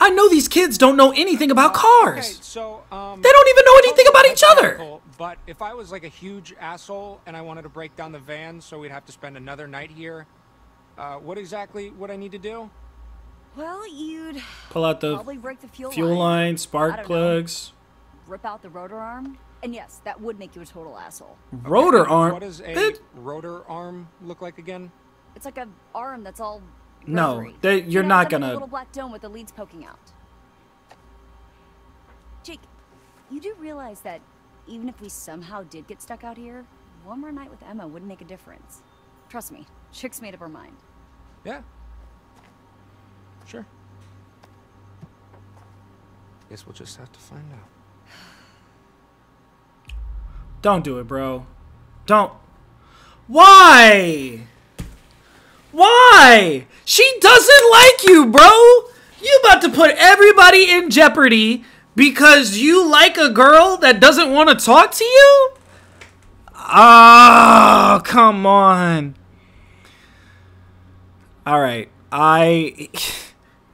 I know these kids don't know anything about cars. Okay, cars. so um They don't even know anything totally about each other. hypothetical, But if I was like a huge asshole and I wanted to break down the van so we'd have to spend another night here, uh, what exactly would I need to do? Well, you'd Pull out the probably break the fuel, fuel line, line, spark don't know. plugs, rip out the rotor arm, and yes, that would make you a total asshole. rotor And arm. What does a That- rotor arm look like again? It's like an arm that's all No, they- You you're know, not it's like a gonna- little black dome with the leads poking out. Jake, you do realize that even if we somehow did get stuck out here, one more night with Emma wouldn't make a difference. Trust me, Chick's made up her mind. Yeah. Sure. Guess we'll just have to find out. Don't do it, bro. Don't. Why? Why? She doesn't like you, bro. You about to put everybody in jeopardy because you like a girl that doesn't want to talk to you? Oh, come on. All right. I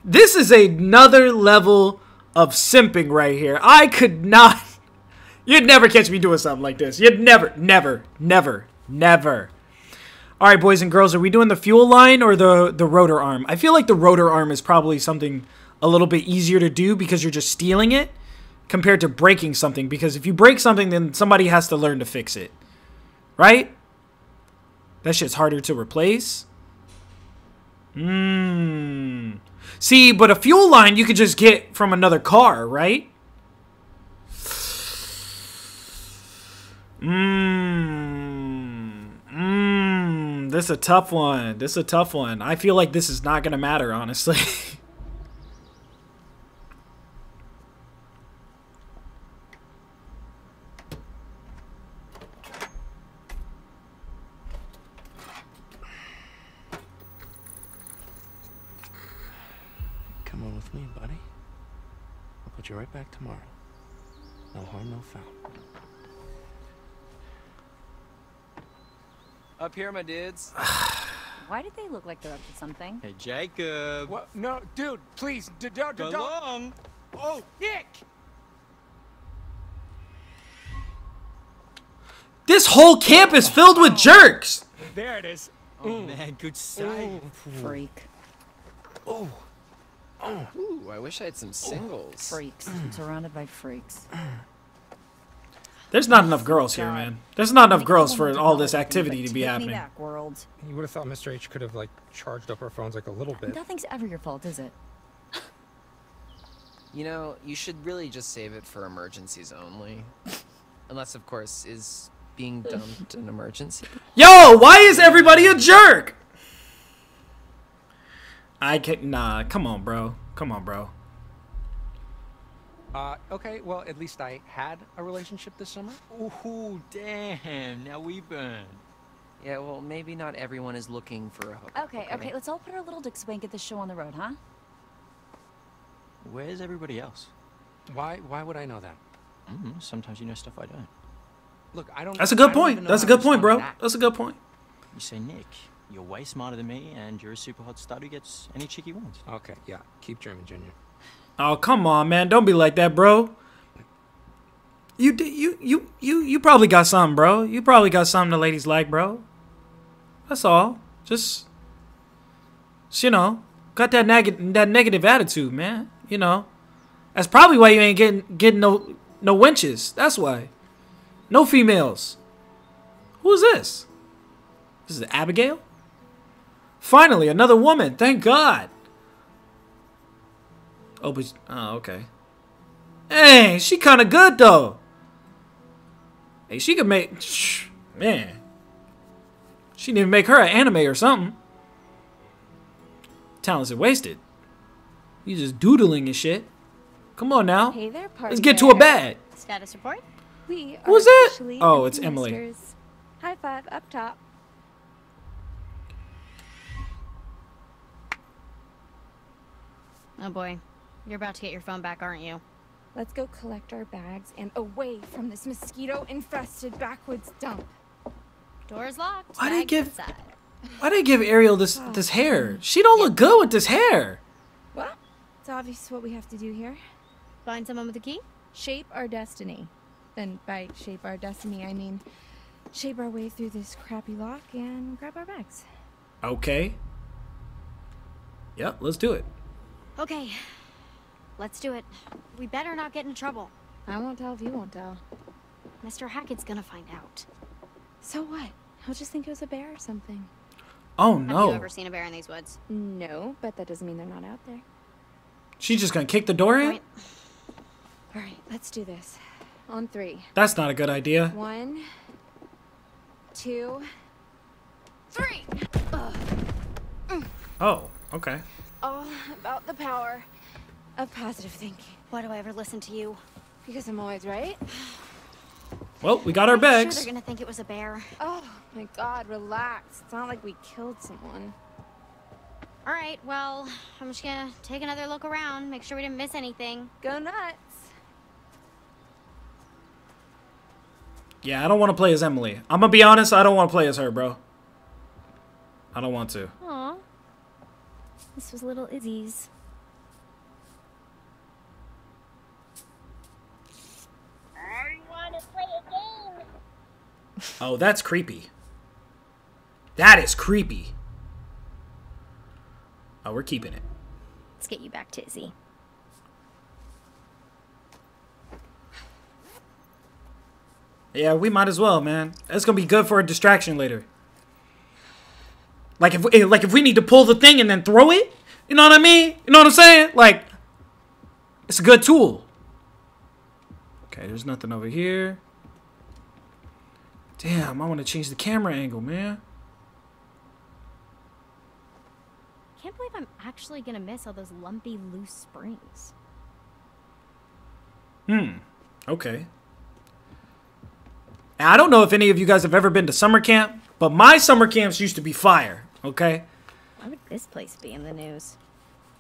This is another level of simping right here. I could not You'd never catch me doing something like this. You'd never, never, never, never. All right, boys and girls, are we doing the fuel line or the the rotor arm? I feel like the rotor arm is probably something a little bit easier to do because you're just stealing it compared to breaking something because if you break something then somebody has to learn to fix it. Right? That shit's harder to replace. Mmm. See, but a fuel line you could just get from another car, right? Mmm. Mmm. This is a tough one. This is a tough one. I feel like this is not going to matter, honestly. Come on with me, buddy. I'll put you right back tomorrow. No harm, no foul. Up here, my dudes. Why did they look like they're up to something? Hey, Jacob. What? No, dude, please, d- d- d- Go don't. long. Oh, Nick! this whole camp is filled with jerks. There it is. Oh man, good sight. Freak. Oh. Oh. Ooh, I wish I had some singles. Freaks. I'm surrounded by freaks. There's not enough girls here, man. There's not enough girls for all this activity to be Take me happening. back, world. You would have thought Mr. H could have like charged up our phones like a little bit. Nothing's ever your fault, is it? You know, you should really just save it for emergencies only. Unless, of course, is being dumped an emergency. Yo, why is everybody a jerk? I can't. Nah, come on, bro. Come on, bro. Uh, okay, well, at least I had a relationship this summer. Ooh, damn. Now we burn. Yeah, well, maybe not everyone is looking for a hook. Okay, okay, let's all put our little dicks away and get this show on the road, huh? Where's everybody else? Why? Why would I know that? Mm, sometimes you know stuff I don't. Look, I don't. That's a good I point. That's a good point, bro. that. That's a good point. You say, Nick, you're way smarter than me, and you're a super hot stud who gets any chick he wants. Okay, yeah. Keep German, Junior. Oh, come on, man. Don't be like that, bro. You you you you you probably got something, bro. You probably got something the ladies like, bro. That's all. Just, just, you know, got that negative that negative attitude, man. You know, that's probably why you ain't getting getting no no wenches. That's why. No females. Who's this? This is Abigail. Finally, another woman. Thank God. Oh, but oh, okay. Hey, she kind of good though. Hey, she could make shh, man. She didn't make her an anime or something. Talents are wasted. You just doodling and shit. Come on now. Hey there, party Let's get to a bear. bed. Status report. We are Who's that? officially Oh, empty it's Emily. High five up top. Oh boy, you're about to get your phone back, aren't you? Let's go collect our bags and away from this mosquito-infested backwoods dump. Door's locked. Why did I give- inside. Why did they give Ariel this oh. this hair? She don't look good with this hair. Well, it's obvious what we have to do here. Find someone with a key? Shape our destiny. And by shape our destiny, I mean shape our way through this crappy lock and grab our bags. Okay. Yep, let's do it. Okay, let's do it. We better not get in trouble. I won't tell if you won't tell. Mr. Hackett's gonna find out. So what? He'll just think it was a bear or something. Oh no. Have you no. ever seen a bear in these woods? No, but that doesn't mean they're not out there. She's just gonna kick the door in? All right, let's do this. On three. That's not a good idea. One, two, three. Oh, okay. All about the power of positive thinking. Why do I ever listen to you? Because I'm always right. Well, we got our I'm sure bags. they're gonna think it was a bear. Oh my god, relax. It's not like we killed someone. All right, well, I'm just gonna take another look around, make sure we didn't miss anything. Go nuts. Yeah, I don't want to play as Emily. I'm gonna be honest, I don't want to play as her, bro. I don't want to. Aw. This was little Izzy's. I want to play a game. Oh, that's creepy. That is creepy. Oh, we're keeping it. Let's get you back to Izzy. Yeah, we might as well, man. That's gonna be good for a distraction later. Like if eh, like if we need to pull the thing and then throw it, you know what I mean? You know what I'm saying? Like it's a good tool. Okay, there's nothing over here. Damn, I want to change the camera angle, man. Can't believe I'm actually gonna miss all those lumpy, loose springs. Hmm. Okay. And I don't know if any of you guys have ever been to summer camp, but my summer camps used to be fire, okay? Why would this place be in the news?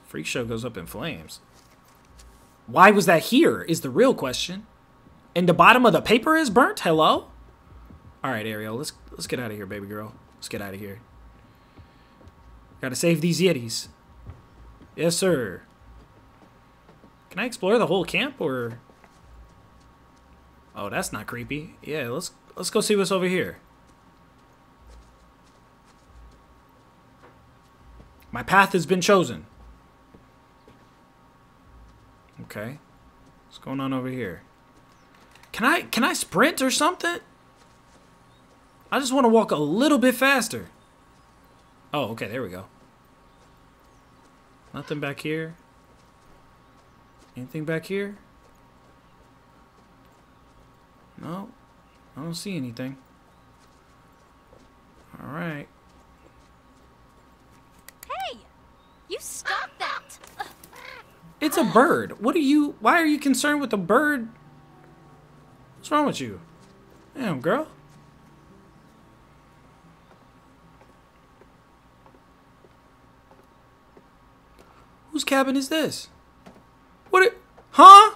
Freak show goes up in flames. Why was that here is the real question. And the bottom of the paper is burnt? Hello? All right, Ariel, let's let's get out of here, baby girl. Let's get out of here. Gotta save these yetis. Yes, sir. Can I explore the whole camp or? Oh, that's not creepy. Yeah, let's let's go see what's over here. My path has been chosen. Okay. What's going on over here? Can I can I sprint or something? I just want to walk a little bit faster. Oh, okay, there we go. Nothing back here. Anything back here? No, I don't see anything. All right. Hey! You stop that! It's a bird. What are you? Why are you concerned with a bird? What's wrong with you? Damn, girl. Cabin is this? What? It, huh?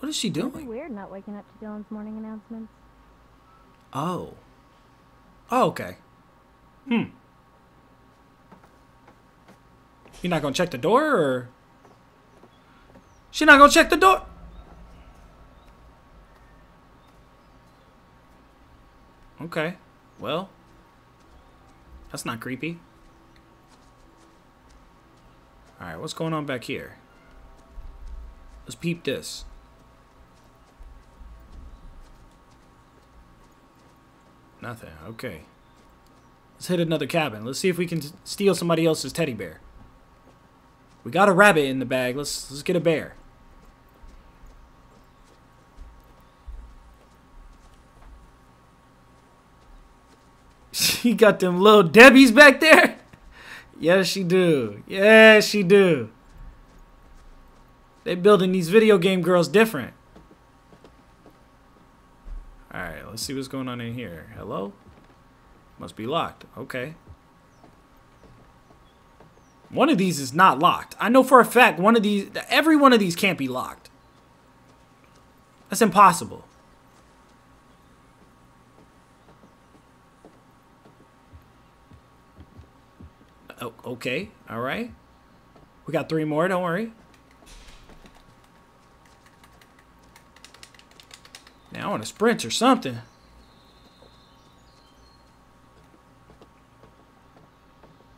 What is she doing? Weird not waking up to Dylan's morning announcements. Oh. Oh, okay. Hmm. You're not gonna check the door, or she not gonna check the door? Okay. Well, that's not creepy. All right, what's going on back here? Let's peep this. Nothing. Okay. Let's hit another cabin. Let's see if we can steal somebody else's teddy bear. We got a rabbit in the bag. Let's let's get a bear. She got them little Debbie's back there. Yes, she do. Yes, she do. They building these video game girls different. Alright, let's see what's going on in here. Hello? Must be locked. Okay. One of these is not locked. I know for a fact one of these, every one of these can't be locked. That's impossible. Oh, okay, all right. We got three more, don't worry. Now I want to sprint or something.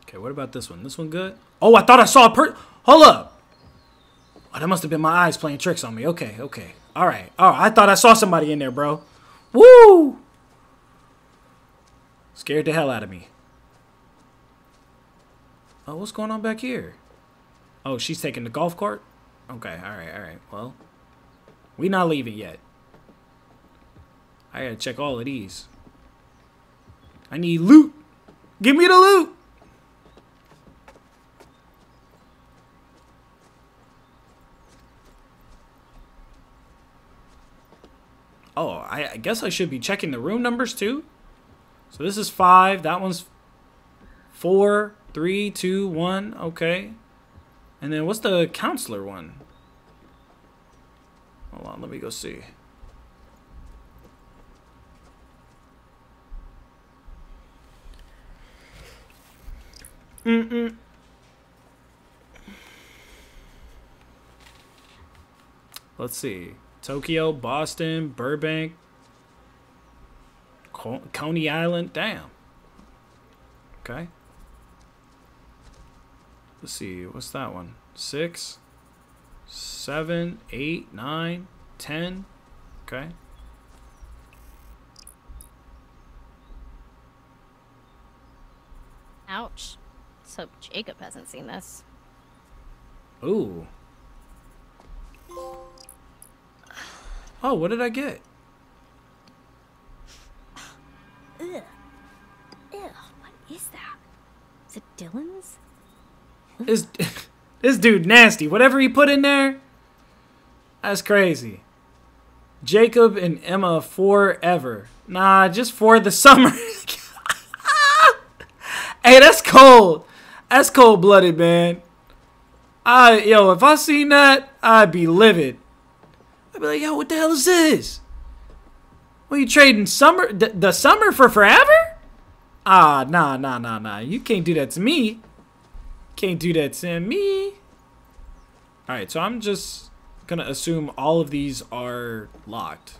Okay, what about this one? This one good? Oh, I thought I saw a per- Hold up. Oh, that must have been my eyes playing tricks on me. Okay, okay. All right. Oh, I thought I saw somebody in there, bro. Woo! Scared the hell out of me. Oh, what's going on back here? Oh, she's taking the golf cart? Okay, all right, all right. Well, we not leaving yet. I gotta check all of these. I need loot. Give me the loot. Oh, I, I guess I should be checking the room numbers too. So this is five. That one's four, three, two, one. Okay. And then what's the counselor one? Hold on, let me go see. Mm-mm. Let's see. Tokyo, Boston, Burbank, Co Coney Island. Damn. Okay. Let's see. What's that one? Six, seven, eight, nine, ten. Okay. Ouch. Let's hope Jacob hasn't seen this. Ooh. Oh, what did I get? Ugh. Ugh, what is that? Is it Dylan's? This this dude nasty. Whatever he put in there, that's crazy. Jacob and Emma forever. Nah, just for the summer. hey, that's cold. That's cold blooded, man. I yo, if I seen that, I'd be livid. I'd be like, yo, what the hell is this? What you trading summer the, the summer for forever? Ah, nah, nah, nah, nah. You can't do that to me. Can't do that to me. Alright, so I'm just gonna assume all of these are locked.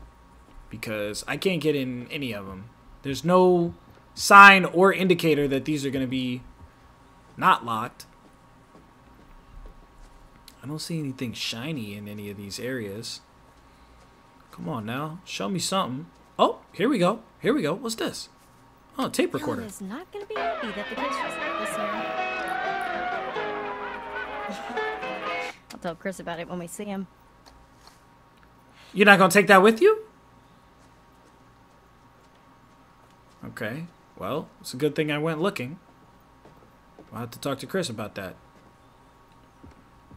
Because I can't get in any of them. There's no sign or indicator that these are gonna be not locked. I don't see anything shiny in any of these areas. Come on now, show me something. Oh, here we go. Here we go. What's this? Oh, tape recorder. Not gonna be happy that the kids just left this year. I'll tell Chris about it when we see him. You're not gonna take that with you? Okay. Well, it's a good thing I went looking. I'll have to talk to Chris about that.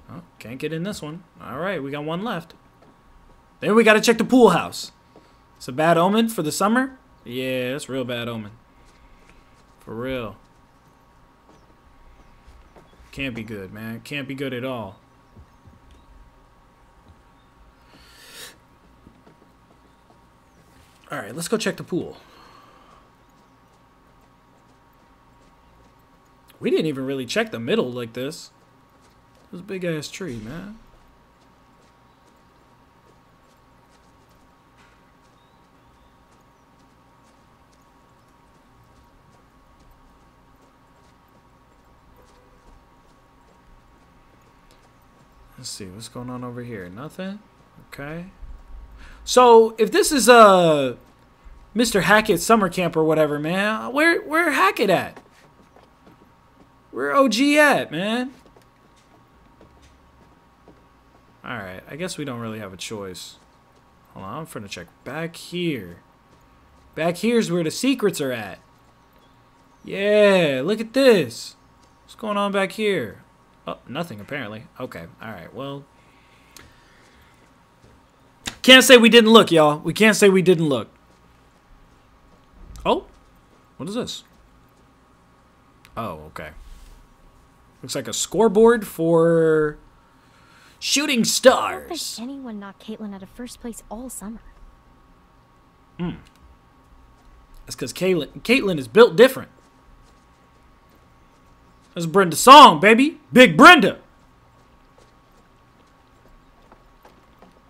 Oh, can't get in this one. Alright, we got one left. Then we gotta check the pool house. It's a bad omen for the summer? Yeah, it's real bad omen. For real. Can't be good, man. Can't be good at all. Alright, let's go check the pool. We didn't even really check the middle like this. This big ass tree, man. See what's going on over here. Nothing. Okay. So if this is uh Mr. Hackett summer camp or whatever, man, where where Hackett at? Where OG at, man? Alright, I guess we don't really have a choice. Hold on, I'm gonna check back here. Back here's where the secrets are at. Yeah, look at this. What's going on back here? Oh, nothing apparently. Okay, alright, well. Can't say we didn't look, y'all. We can't say we didn't look. Oh, what is this? Oh, okay. Looks like a scoreboard for shooting I don't stars. think anyone knocked Kaitlyn out of first place all summer. Hmm. That's because Kaitlyn, Kaitlyn is built different. That's Brenda Song, baby. Big Brenda.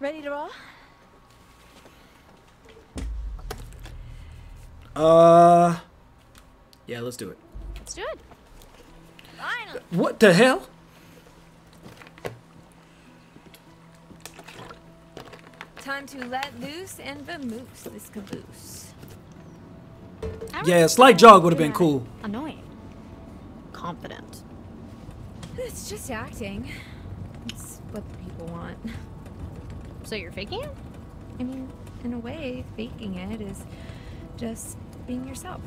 Ready to roll? Uh, yeah, let's do it. Let's do it. Finally. What the hell? Time to let loose and vamoose this caboose. Yeah, a slight jog would have been cool. Annoying. Confident. It's just acting. It's what the people want. So you're faking it? I mean, in a way, faking it is just being yourself,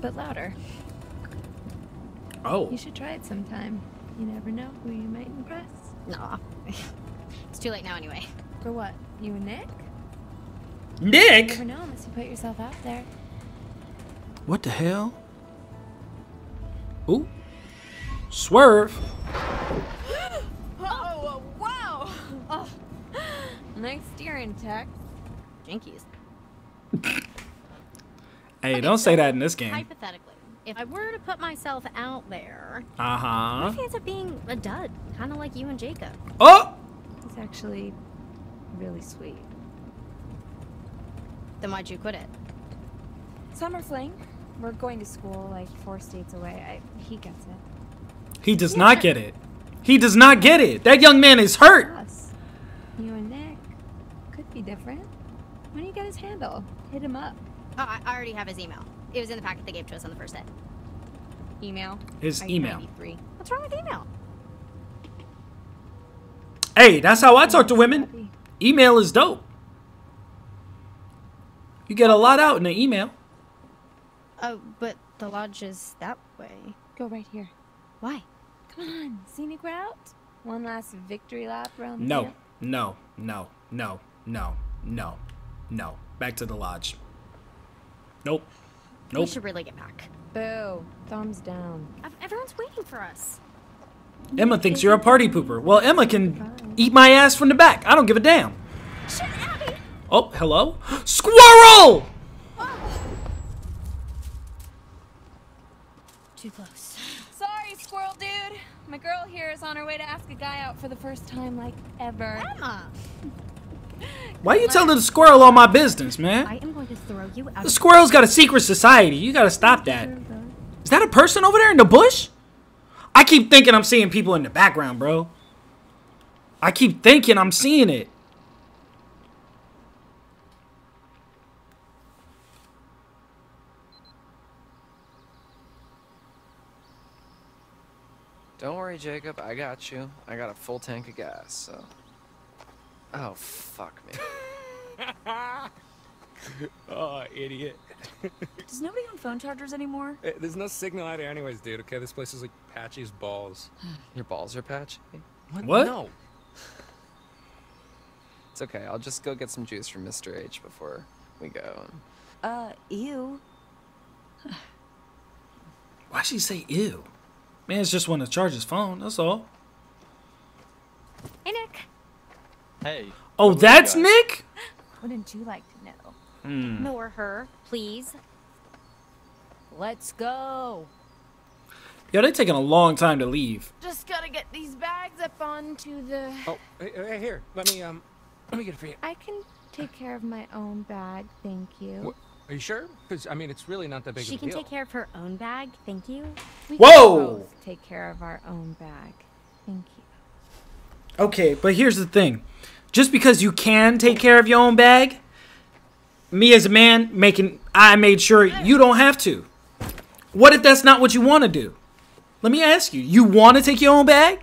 but louder. Oh. You should try it sometime. You never know who you might impress. Nah. it's too late now anyway. For what? You and Nick? Nick? You never know unless you put yourself out there. What the hell? Ooh. Swerve. Oh, wow! Oh, nice steering, Tex. Jinkies. Hey, don't say that in this game. Hypothetically, if I were to put myself out there, Uh huh. what if he ends up being a dud? Kind of like you and Jacob. Oh! It's actually really sweet. Then why'd you quit it? Summer fling. We're going to school like four states away. I, he gets it. He does not get it. He does not get it. That young man is hurt. Us. You and Nick could be different. When do you get his handle? Hit him up. Oh, I I already have his email. It was in the packet they gave to us on the first day. Email. His email. I-93. What's wrong with email? Hey, that's how I talk to women. Email is dope. You get a lot out in an email. Oh, but the lodge is that way. Go right here. Why? Come on, scenic route. One last victory lap around the No, camp. no, no, no, no, no, no. Back to the lodge. Nope. Nope. We Nope. should really get back. Boo. Thumbs down. Everyone's waiting for us. Emma thinks you're a party pooper. Well, Emma can eat my ass from the back. I don't give a damn. Oh, hello? Squirrel! Too close. Sorry, squirrel dude. My girl here is on her way to ask a guy out for the first time, like ever. Emma! Why are you telling the squirrel all my business, man? I am going to throw you out. The squirrel's got a secret society. You gotta stop that. Is that a person over there in the bush? I keep thinking I'm seeing people in the background, bro. I keep thinking I'm seeing it. Don't worry, Jacob. I got you. I got a full tank of gas, so. Oh, fuck me. oh, idiot. Does nobody own phone chargers anymore? Eh, There's no signal out here anyways, dude, okay? This place is like patchy as balls. Your balls are patchy? What? No. It's okay. I'll just go get some juice from Mr. H before we go. Uh, ew. Why'd she say ew? Man's just want to charge his phone, that's all. Hey, Nick. Hey. Oh, who are you that's? Nick? Wouldn't you like to know? Hmm. Nor her, please. Let's go. Yo, they taking a long time to leave. Just gotta get these bags up onto the. Oh, hey, hey, here. Let me um, let me get it for you. I can take care of my own bag, thank you. Are you sure? Because I mean, it's really not that big She of a can take care of her own bag, thank you. We Whoa! Can both take care of our own bag, thank you. Okay, but here's the thing. Just because you can take care of your own bag, me as a man making I made sure you don't have to. What if that's not what you want to do? Let me ask you. You want to take your own bag?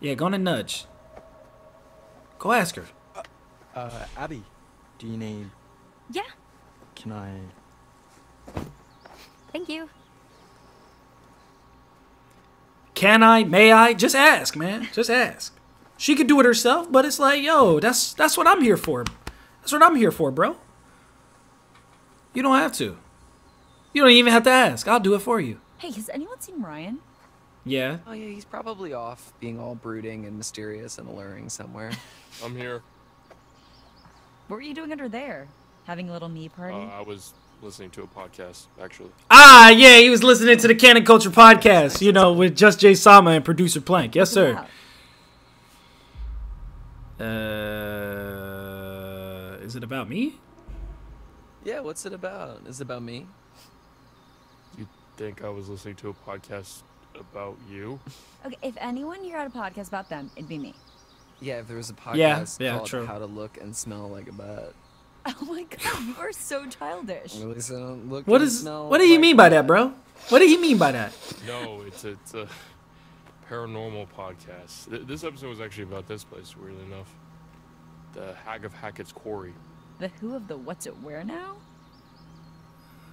Yeah, go on a nudge. Go ask her. Uh, Abby, do you need? Yeah, Can I? thank you. Can I? May I? Just ask, man. Just ask. She could do it herself, but it's like, yo, that's that's what I'm here for. That's what I'm here for, bro. You don't have to. You don't even have to ask. I'll do it for you. Hey, has anyone seen Ryan? Yeah. Oh yeah, he's probably off being all brooding and mysterious and alluring somewhere. I'm here. What were you doing under there? Having a little me party? Uh, I was listening to a podcast, actually. Ah, yeah, he was listening to the Canon Culture podcast, you know, with Just Jay Sama and producer Plank. Yes, sir. Uh, is it about me? yeah, what's it about? Is it about me? You think I was listening to a podcast about you? Okay, if anyone here had a podcast about them, it'd be me. Yeah, if there was a podcast Yeah, yeah, called true. How to Look and Smell Like a Bat. Oh my god, you are so childish. At least don't look What and is? smell What did he like mean by that, bro? What do you mean by that? No, it's a, it's a paranormal podcast. This episode was actually about this place, weirdly enough. The Hag of Hackett's Quarry. The who of the what's it where now?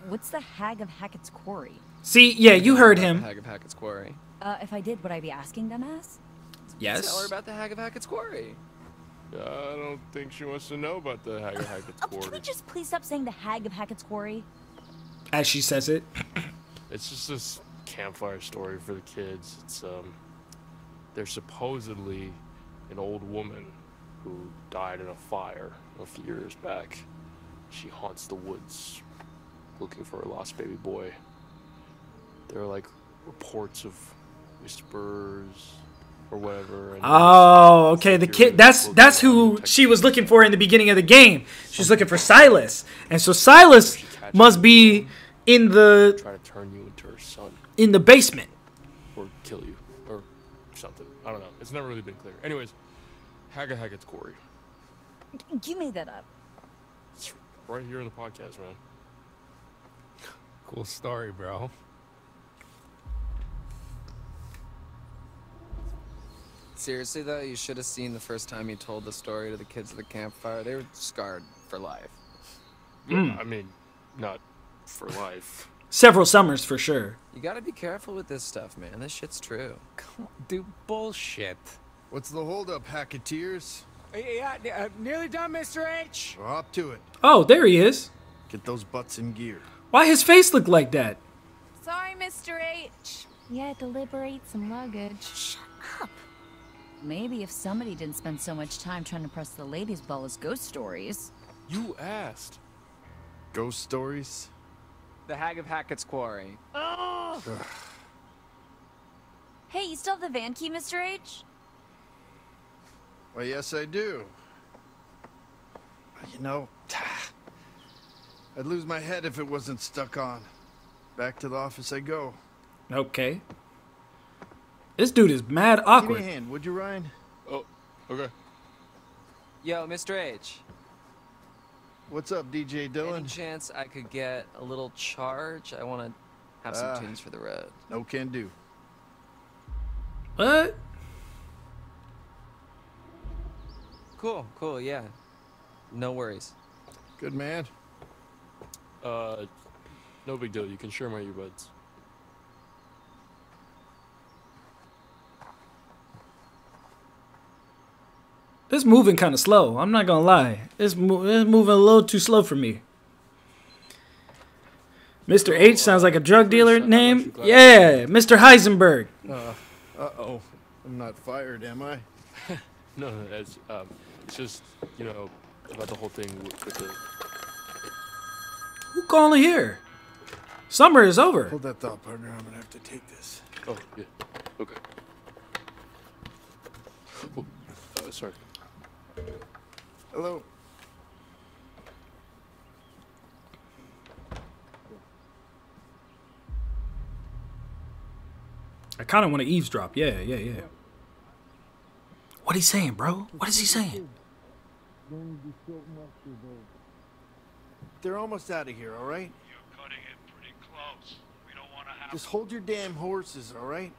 What's the Hag of Hackett's Quarry? See, yeah, you heard him. Hag of Hackett's Quarry. Uh, if I did, would I be asking dumbass? Tell her about the Hag of Hackett's Quarry. I don't think she wants to know about the Hag of Hackett's Oh, can we Quarry. just please stop saying the Hag of Hackett's Quarry? As she says it. It's just this campfire story for the kids. It's um, there's supposedly an old woman who died in a fire a few years back. She haunts the woods, looking for her lost baby boy. There are like reports of whispers or whatever. Oh, okay. The kid. That's that's who she was looking for in the beginning of the game. She's looking for Silas, and so Silas must be in the try to turn you into her son in the basement. or kill you or something. I don't know. It's never really been clear. Anyways, Hag of Hackett's Quarry. You made that up. Right here in the podcast, man. Cool story, bro. Seriously though, you should have seen the first time he told the story to the kids at the campfire. They were scarred for life. Yeah, Mm. I mean, not for life. Several summers for sure. You gotta be careful with this stuff, man. This shit's true. Come on, dude, bullshit. What's the holdup, Hacketeers? Yeah, uh, nearly done, Mr. H. We're up to it. Oh, there he is. Get those butts in gear. Why his face look like that? Sorry, Mr. H. Yeah, to liberate some luggage. Shut up. Maybe if somebody didn't spend so much time trying to press the ladies' ball as ghost stories. You asked. Ghost stories? The Hag of Hackett's Quarry. Ugh. Hey, you still have the van key, Mr. H? Well, yes, I do. You know, I'd lose my head if it wasn't stuck on. Back to the office I go. Okay. This dude is mad awkward. Give awkward. me a hand, would you, Ryan? Oh, okay. Yo, Mr. H. What's up, DJ Dylan? Any Dylan? chance I could get a little charge? I want to have some Ah. tunes for the road. No can do. What? Cool, cool, yeah. No worries. Good man. Uh, no big deal. You can share my earbuds. This moving kind of slow. I'm not gonna lie. It's, mo- this moving a little too slow for me. Mr. H sounds like a drug dealer name. Yeah, Mr. Heisenberg. Uh, uh-oh. I'm not fired, am I? No, no, it's um, it's just you know about the whole thing with, with the. Who calling here? Summer is over. Hold that thought, partner. I'm gonna have to take this. Oh yeah. Okay. Oh, uh, sorry. Hello. I kind of want to eavesdrop. Yeah, yeah, yeah. What he saying, bro? What is he saying? They're almost out of here, all right? You're cutting it pretty close. We don't want to have Just hold your damn horses, all right?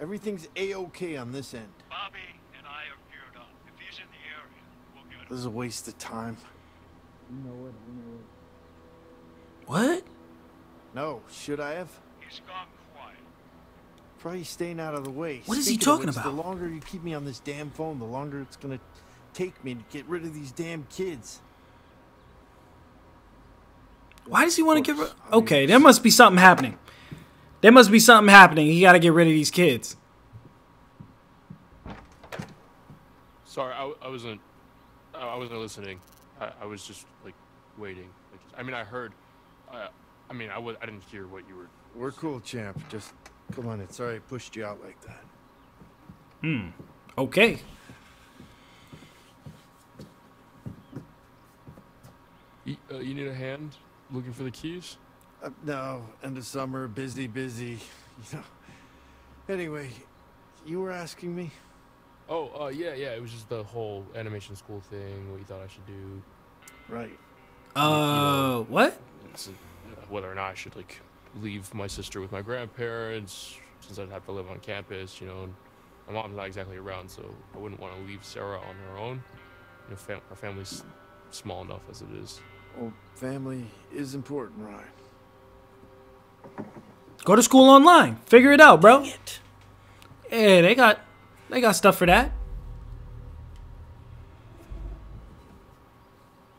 Everything's a-okay on this end. Bobby and I are geared up. If he's in the area, we'll get him. This is a waste of time. You know it, you know it. What? No, should I have? He's gone quiet. Probably staying out of the way. What is he Speaking of talking which, about? The longer you keep me on this damn phone, the longer it's gonna take me to get rid of these damn kids. Why does he want to get rid? Okay, there must be something happening. There must be something happening. He got to get rid of these kids. Sorry, I, I wasn't. I, I wasn't listening. I, I was just like waiting. Like, I mean, I heard. I, I mean, I was. I didn't hear what you were. We're cool, champ. Just come on. It's sorry I pushed you out like that. Hmm. Okay. You, uh, you need a hand looking for the keys? Uh, no, end of summer, busy, busy. You know. Anyway, you were asking me. Oh, uh, yeah, yeah. It was just the whole animation school thing. What you thought I should do? Right. Uh, what? It's, uh, whether or not I should like leave my sister with my grandparents, since I'd have to live on campus. You know, my mom's not exactly around, so I wouldn't want to leave Sarah on her own. You know, fam- our family's small enough as it is. Well, family is important, Ryan. Go to school online. Figure it out, bro. Yeah, they got they got stuff for that.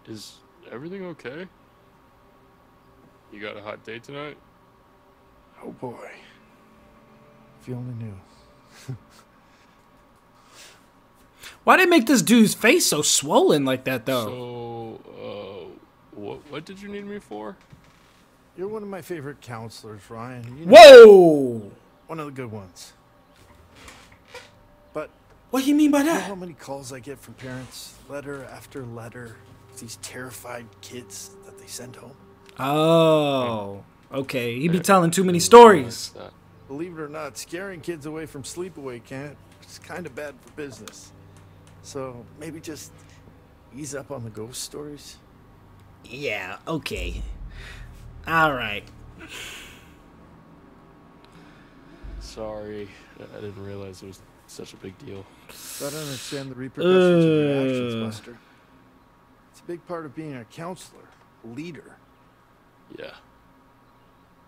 Is everything okay? You got a hot date tonight? Oh boy. If you only knew. Why they make this dude's face so swollen like that though? So, uh, what what did you need me for? You're one of my favorite counselors, Ryan. You know- Whoa! One of the good ones. But what do you mean by that? you know that? how many calls I get from parents, letter after letter, these terrified kids that they send home? Oh, okay. He be telling too many stories. Oh, Believe it or not, scaring kids away from sleepaway camp is kind of bad for business. So maybe just ease up on the ghost stories. Yeah, okay. All right. Sorry, I I didn't realize it was such a big deal. Gotta understand the repercussions of your actions, Uh. Buster. It's a big part of being a counselor, a leader. Yeah.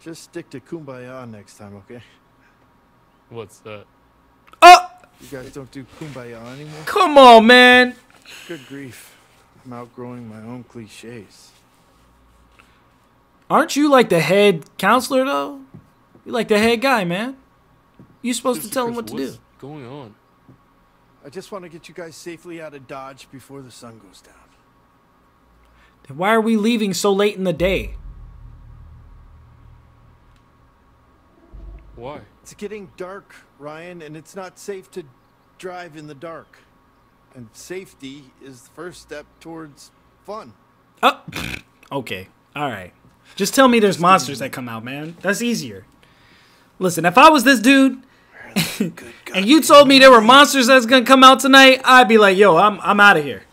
Just stick to kumbaya next time, okay? What's that? Oh! You guys don't do kumbaya anymore? Come on, man. Good grief. I'm outgrowing my own cliches. Aren't you like the head counselor though? You're like the head guy, man. You're supposed to Mr. tell him what to do. what's going on? I just want to get you guys safely out of Dodge before the sun goes down. Then why are we leaving so late in the day? Why? It's getting dark, Ryan, and it's not safe to drive in the dark. And safety is the first step towards fun. Oh, okay. All right. Just tell me there's monsters that come out, man. That's easier. Listen, if I was this dude, and you told me there were monsters that's gonna come out tonight, I'd be like, yo, I'm I'm out of here.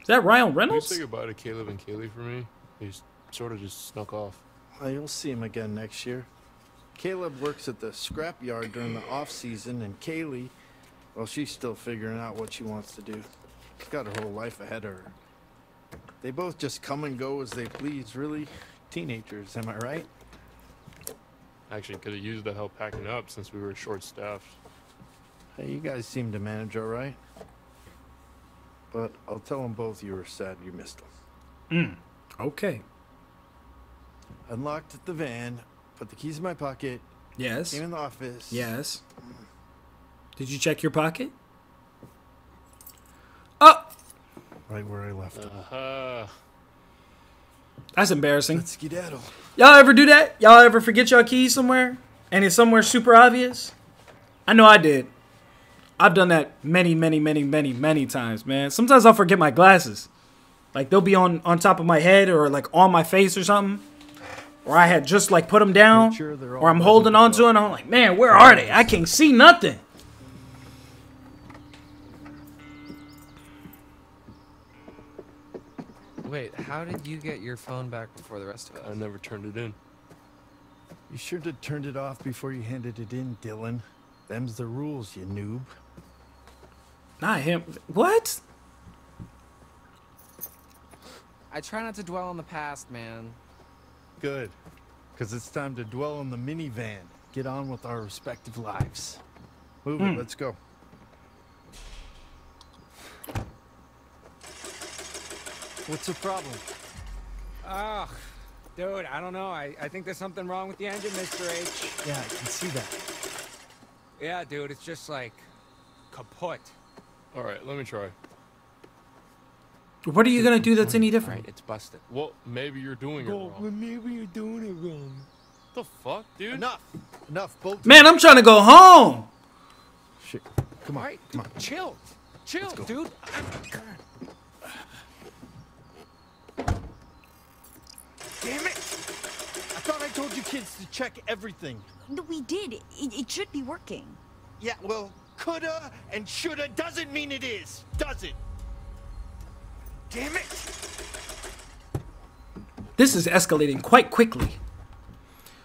Is that Ryan Can you Reynolds? say goodbye to Caleb and Kaylee for me? He's sort of just snuck off. Well, you'll see him again next year. Caleb works at the scrapyard during the off season, and Kaylee, well, she's still figuring out what she wants to do. She's got her whole life ahead of her. They both just come and go as they please, really. Teenagers, am I right? Actually, could have used the help packing up since we were short-staffed. Hey, you guys seem to manage all right. But I'll tell them both you were sad you missed them. Mm. Okay. Unlocked the van, put the keys in my pocket. Yes. Came in the office. Yes. Did you check your pocket? Oh, Right where I left them. Uh, that's embarrassing. Let's skedaddle. Y'all ever do that? Y'all ever forget your keys somewhere and it's somewhere super obvious? I know I did. I've done that many, many, many, many, many times, man. Sometimes I'll forget my glasses. Like they'll be on on top of my head or like on my face or something. Or I had just like put them down, sure or I'm holding on to it. and I'm like, man, where are they? I can't see nothing. Wait, how did you get your phone back before the rest of us? I never turned it in. You should have turned it off before you handed it in, Dylan. Them's the rules, you noob. Not him. What? I try not to dwell on the past, man. Good. Because it's time to dwell on the minivan. Get on with our respective lives. Move Hmm. it, let's go. What's the problem? Ugh, dude, I don't know. I, I think there's something wrong with the engine, Mr. H. Yeah, I can see that. Yeah, dude, it's just like kaput. All right, let me try. What are you gonna do that's any different? Right, it's busted. Well, maybe you're doing it wrong. Well, maybe you're doing it wrong. The fuck, dude? Enough. Enough, both. Man, I'm trying to go home. Shit. Come on. All right, come on. chill. Chill, dude. Damn it! I thought I told you kids to check everything. No, we did. It, it should be working. Yeah, well, coulda and shoulda doesn't mean it is, does it? Damn it! This is escalating quite quickly.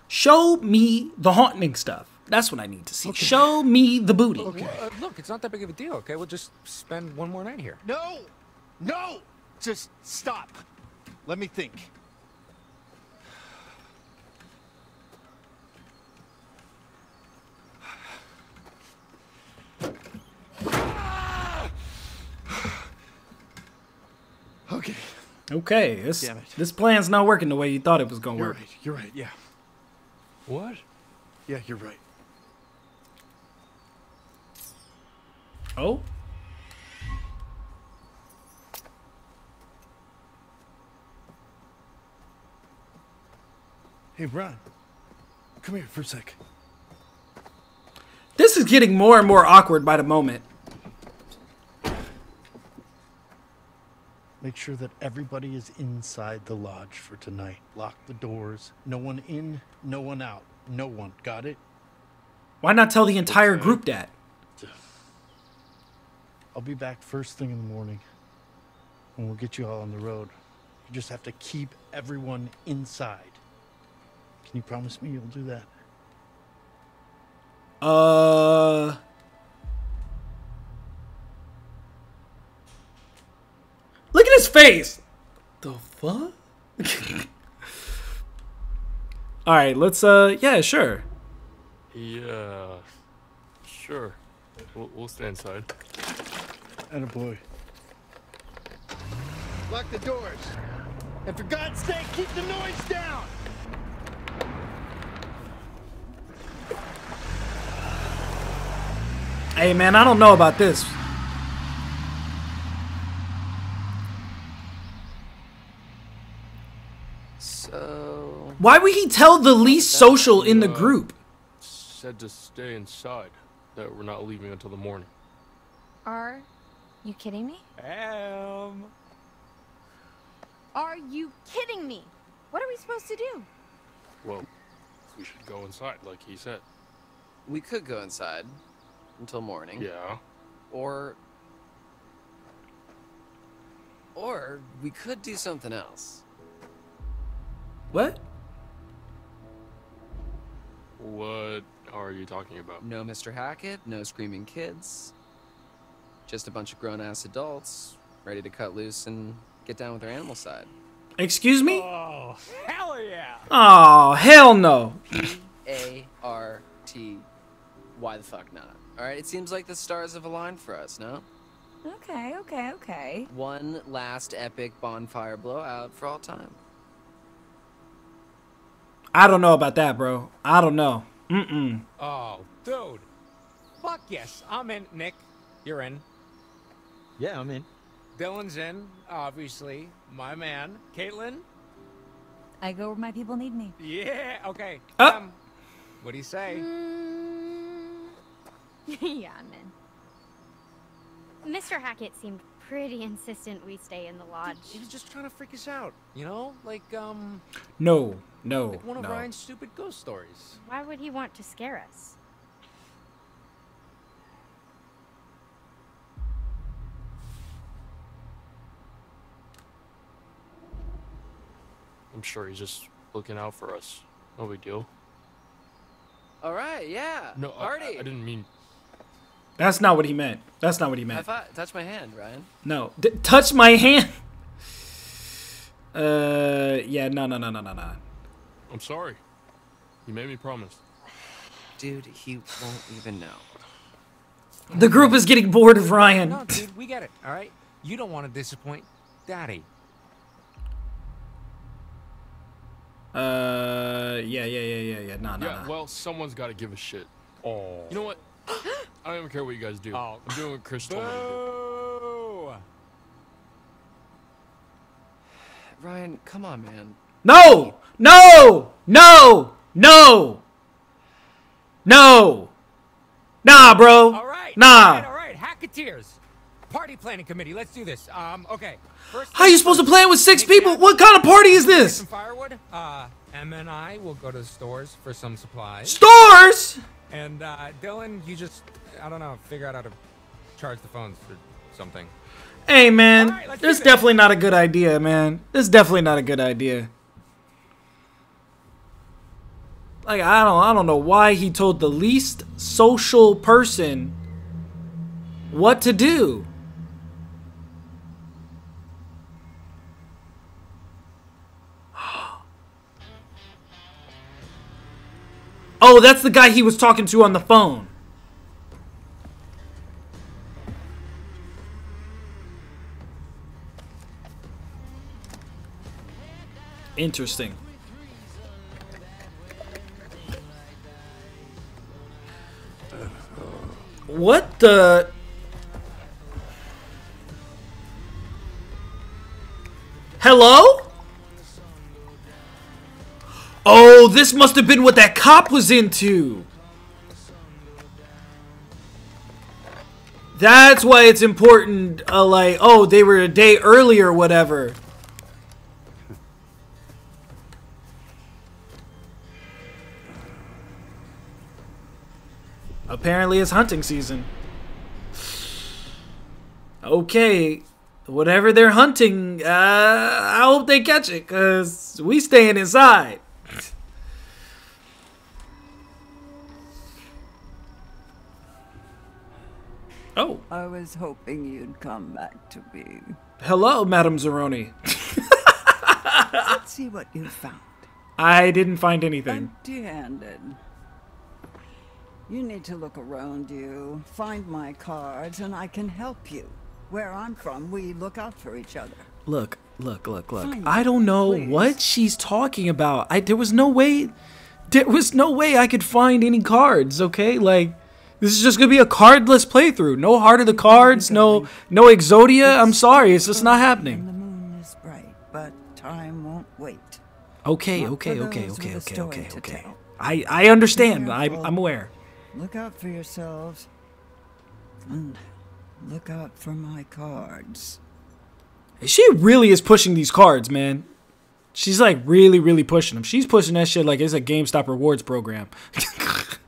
Show me the haunting stuff. That's what I need to see. Show me the booty. Well, uh, look, it's not that big of a deal, okay? We'll just spend one more night here. No! No! Just stop. Let me think. Okay. Okay, this Damn it. this plan's not working the way you thought it was gonna You're work. right. You're right. Yeah. What? Yeah, you're right. Oh, Hey, Ron. Come here for a sec. this is getting more and more awkward by the moment. Make sure that everybody is inside the lodge for tonight. Lock the doors. No one in, no one out. No one. Got it? Why not tell the entire group that? I'll be back first thing in the morning. And we'll get you all on the road. You just have to keep everyone inside. Can you promise me you'll do that? Uh. At his face. The fuck? All right, let's. Uh, yeah, sure. Yeah. Sure. We'll, we'll stay inside. And a boy. Lock the doors. And for God's sake, keep the noise down! Hey, man, I don't know about this. So. Why would he tell the least social in the Uh, group? Said to stay inside. That we're not leaving until the morning. Are you kidding me? Um. Are you kidding me? What are we supposed to do? Well, we should go inside, like he said. We could go inside until morning. Yeah. Or. Or we could do something else. What? What are you talking about? No Mr. Hackett, no screaming kids. Just a bunch of grown ass adults ready to cut loose and get down with their animal side. Excuse me? Oh, hell yeah! Oh, hell no. A R T. Why the fuck not? Alright, it seems like the stars have aligned for us, no? Okay, okay, okay. One last epic bonfire blowout for all time. I don't know about that, bro. I don't know. Mm-mm. Oh, dude. Fuck yes, I'm in. Nick, you're in. Yeah, I'm in. Dylan's in, obviously. My man. Kaitlyn? I go where my people need me. Yeah, okay. Uh. Um, what do you say? yeah, I'm in. Mr. Hackett seemed pretty insistent we stay in the lodge. He was just trying to freak us out, you know? Like, um, No, no, like one of no. Ryan's stupid ghost stories. Why would he want to scare us? I'm sure he's just looking out for us. No big deal. Alright, yeah. No, I, Party. I, I didn't mean. That's not what he meant. That's not what he High meant. five. Touch my hand, Ryan. No. D- touch my hand. Uh, yeah, no, no, no, no, no, no. I'm sorry. You made me promise. Dude, he won't even know. The group is getting bored of Ryan. No, dude, we get it, alright? You don't want to disappoint Daddy. Uh, yeah, yeah, yeah, yeah, yeah. No, no, yeah, no. well, someone's got to give a shit. Oh. You know what? I don't even care what you guys do. Oh. I'm doing what Chris told me to do. Ryan, come on, man. No! No! No! No! No! Nah, bro. All right. Nah. All right, all right. Hacketeers. Party planning committee. Let's do this. Um, okay. First How you supposed to plan with six people? What kind of party is this? Some firewood. Uh, M and I will go to the stores for some supplies. Stores? And uh, Dylan, you just, I don't know, figure out how to charge the phones or something. Hey, man. Right, this this. definitely not a good idea, man. This is definitely not a good idea. Like I don't, I don't know why he told the least social person what to do. Oh, that's the guy he was talking to on the phone. Interesting. What the? Hello? Oh, this must have been what that cop was into. That's why it's important, uh, like, oh, they were a day early or whatever. Apparently it's hunting season. Okay, whatever they're hunting, uh, I hope they catch it, cause we staying inside. Oh. I was hoping you'd come back to me. Hello, Madame Zeroni. Let's see what you found. I didn't find anything. Empty handed. You need to look around you, find my cards, and I can help you. Where I'm from, we look out for each other. Look, look, look, look. Fine, I don't know please. what she's talking about. I there was no way there was no way I could find any cards, okay? Like this is just gonna be a cardless playthrough. No heart of the cards, no no Exodia. I'm sorry, it's just not happening. The moon is bright, but time won't wait. Okay, okay, okay, okay, okay, okay, okay. I I understand. I'm I'm aware. Look out for yourselves. And look out for my cards. She really is pushing these cards, man. She's like really, really pushing them. She's pushing that shit like it's a GameStop rewards program.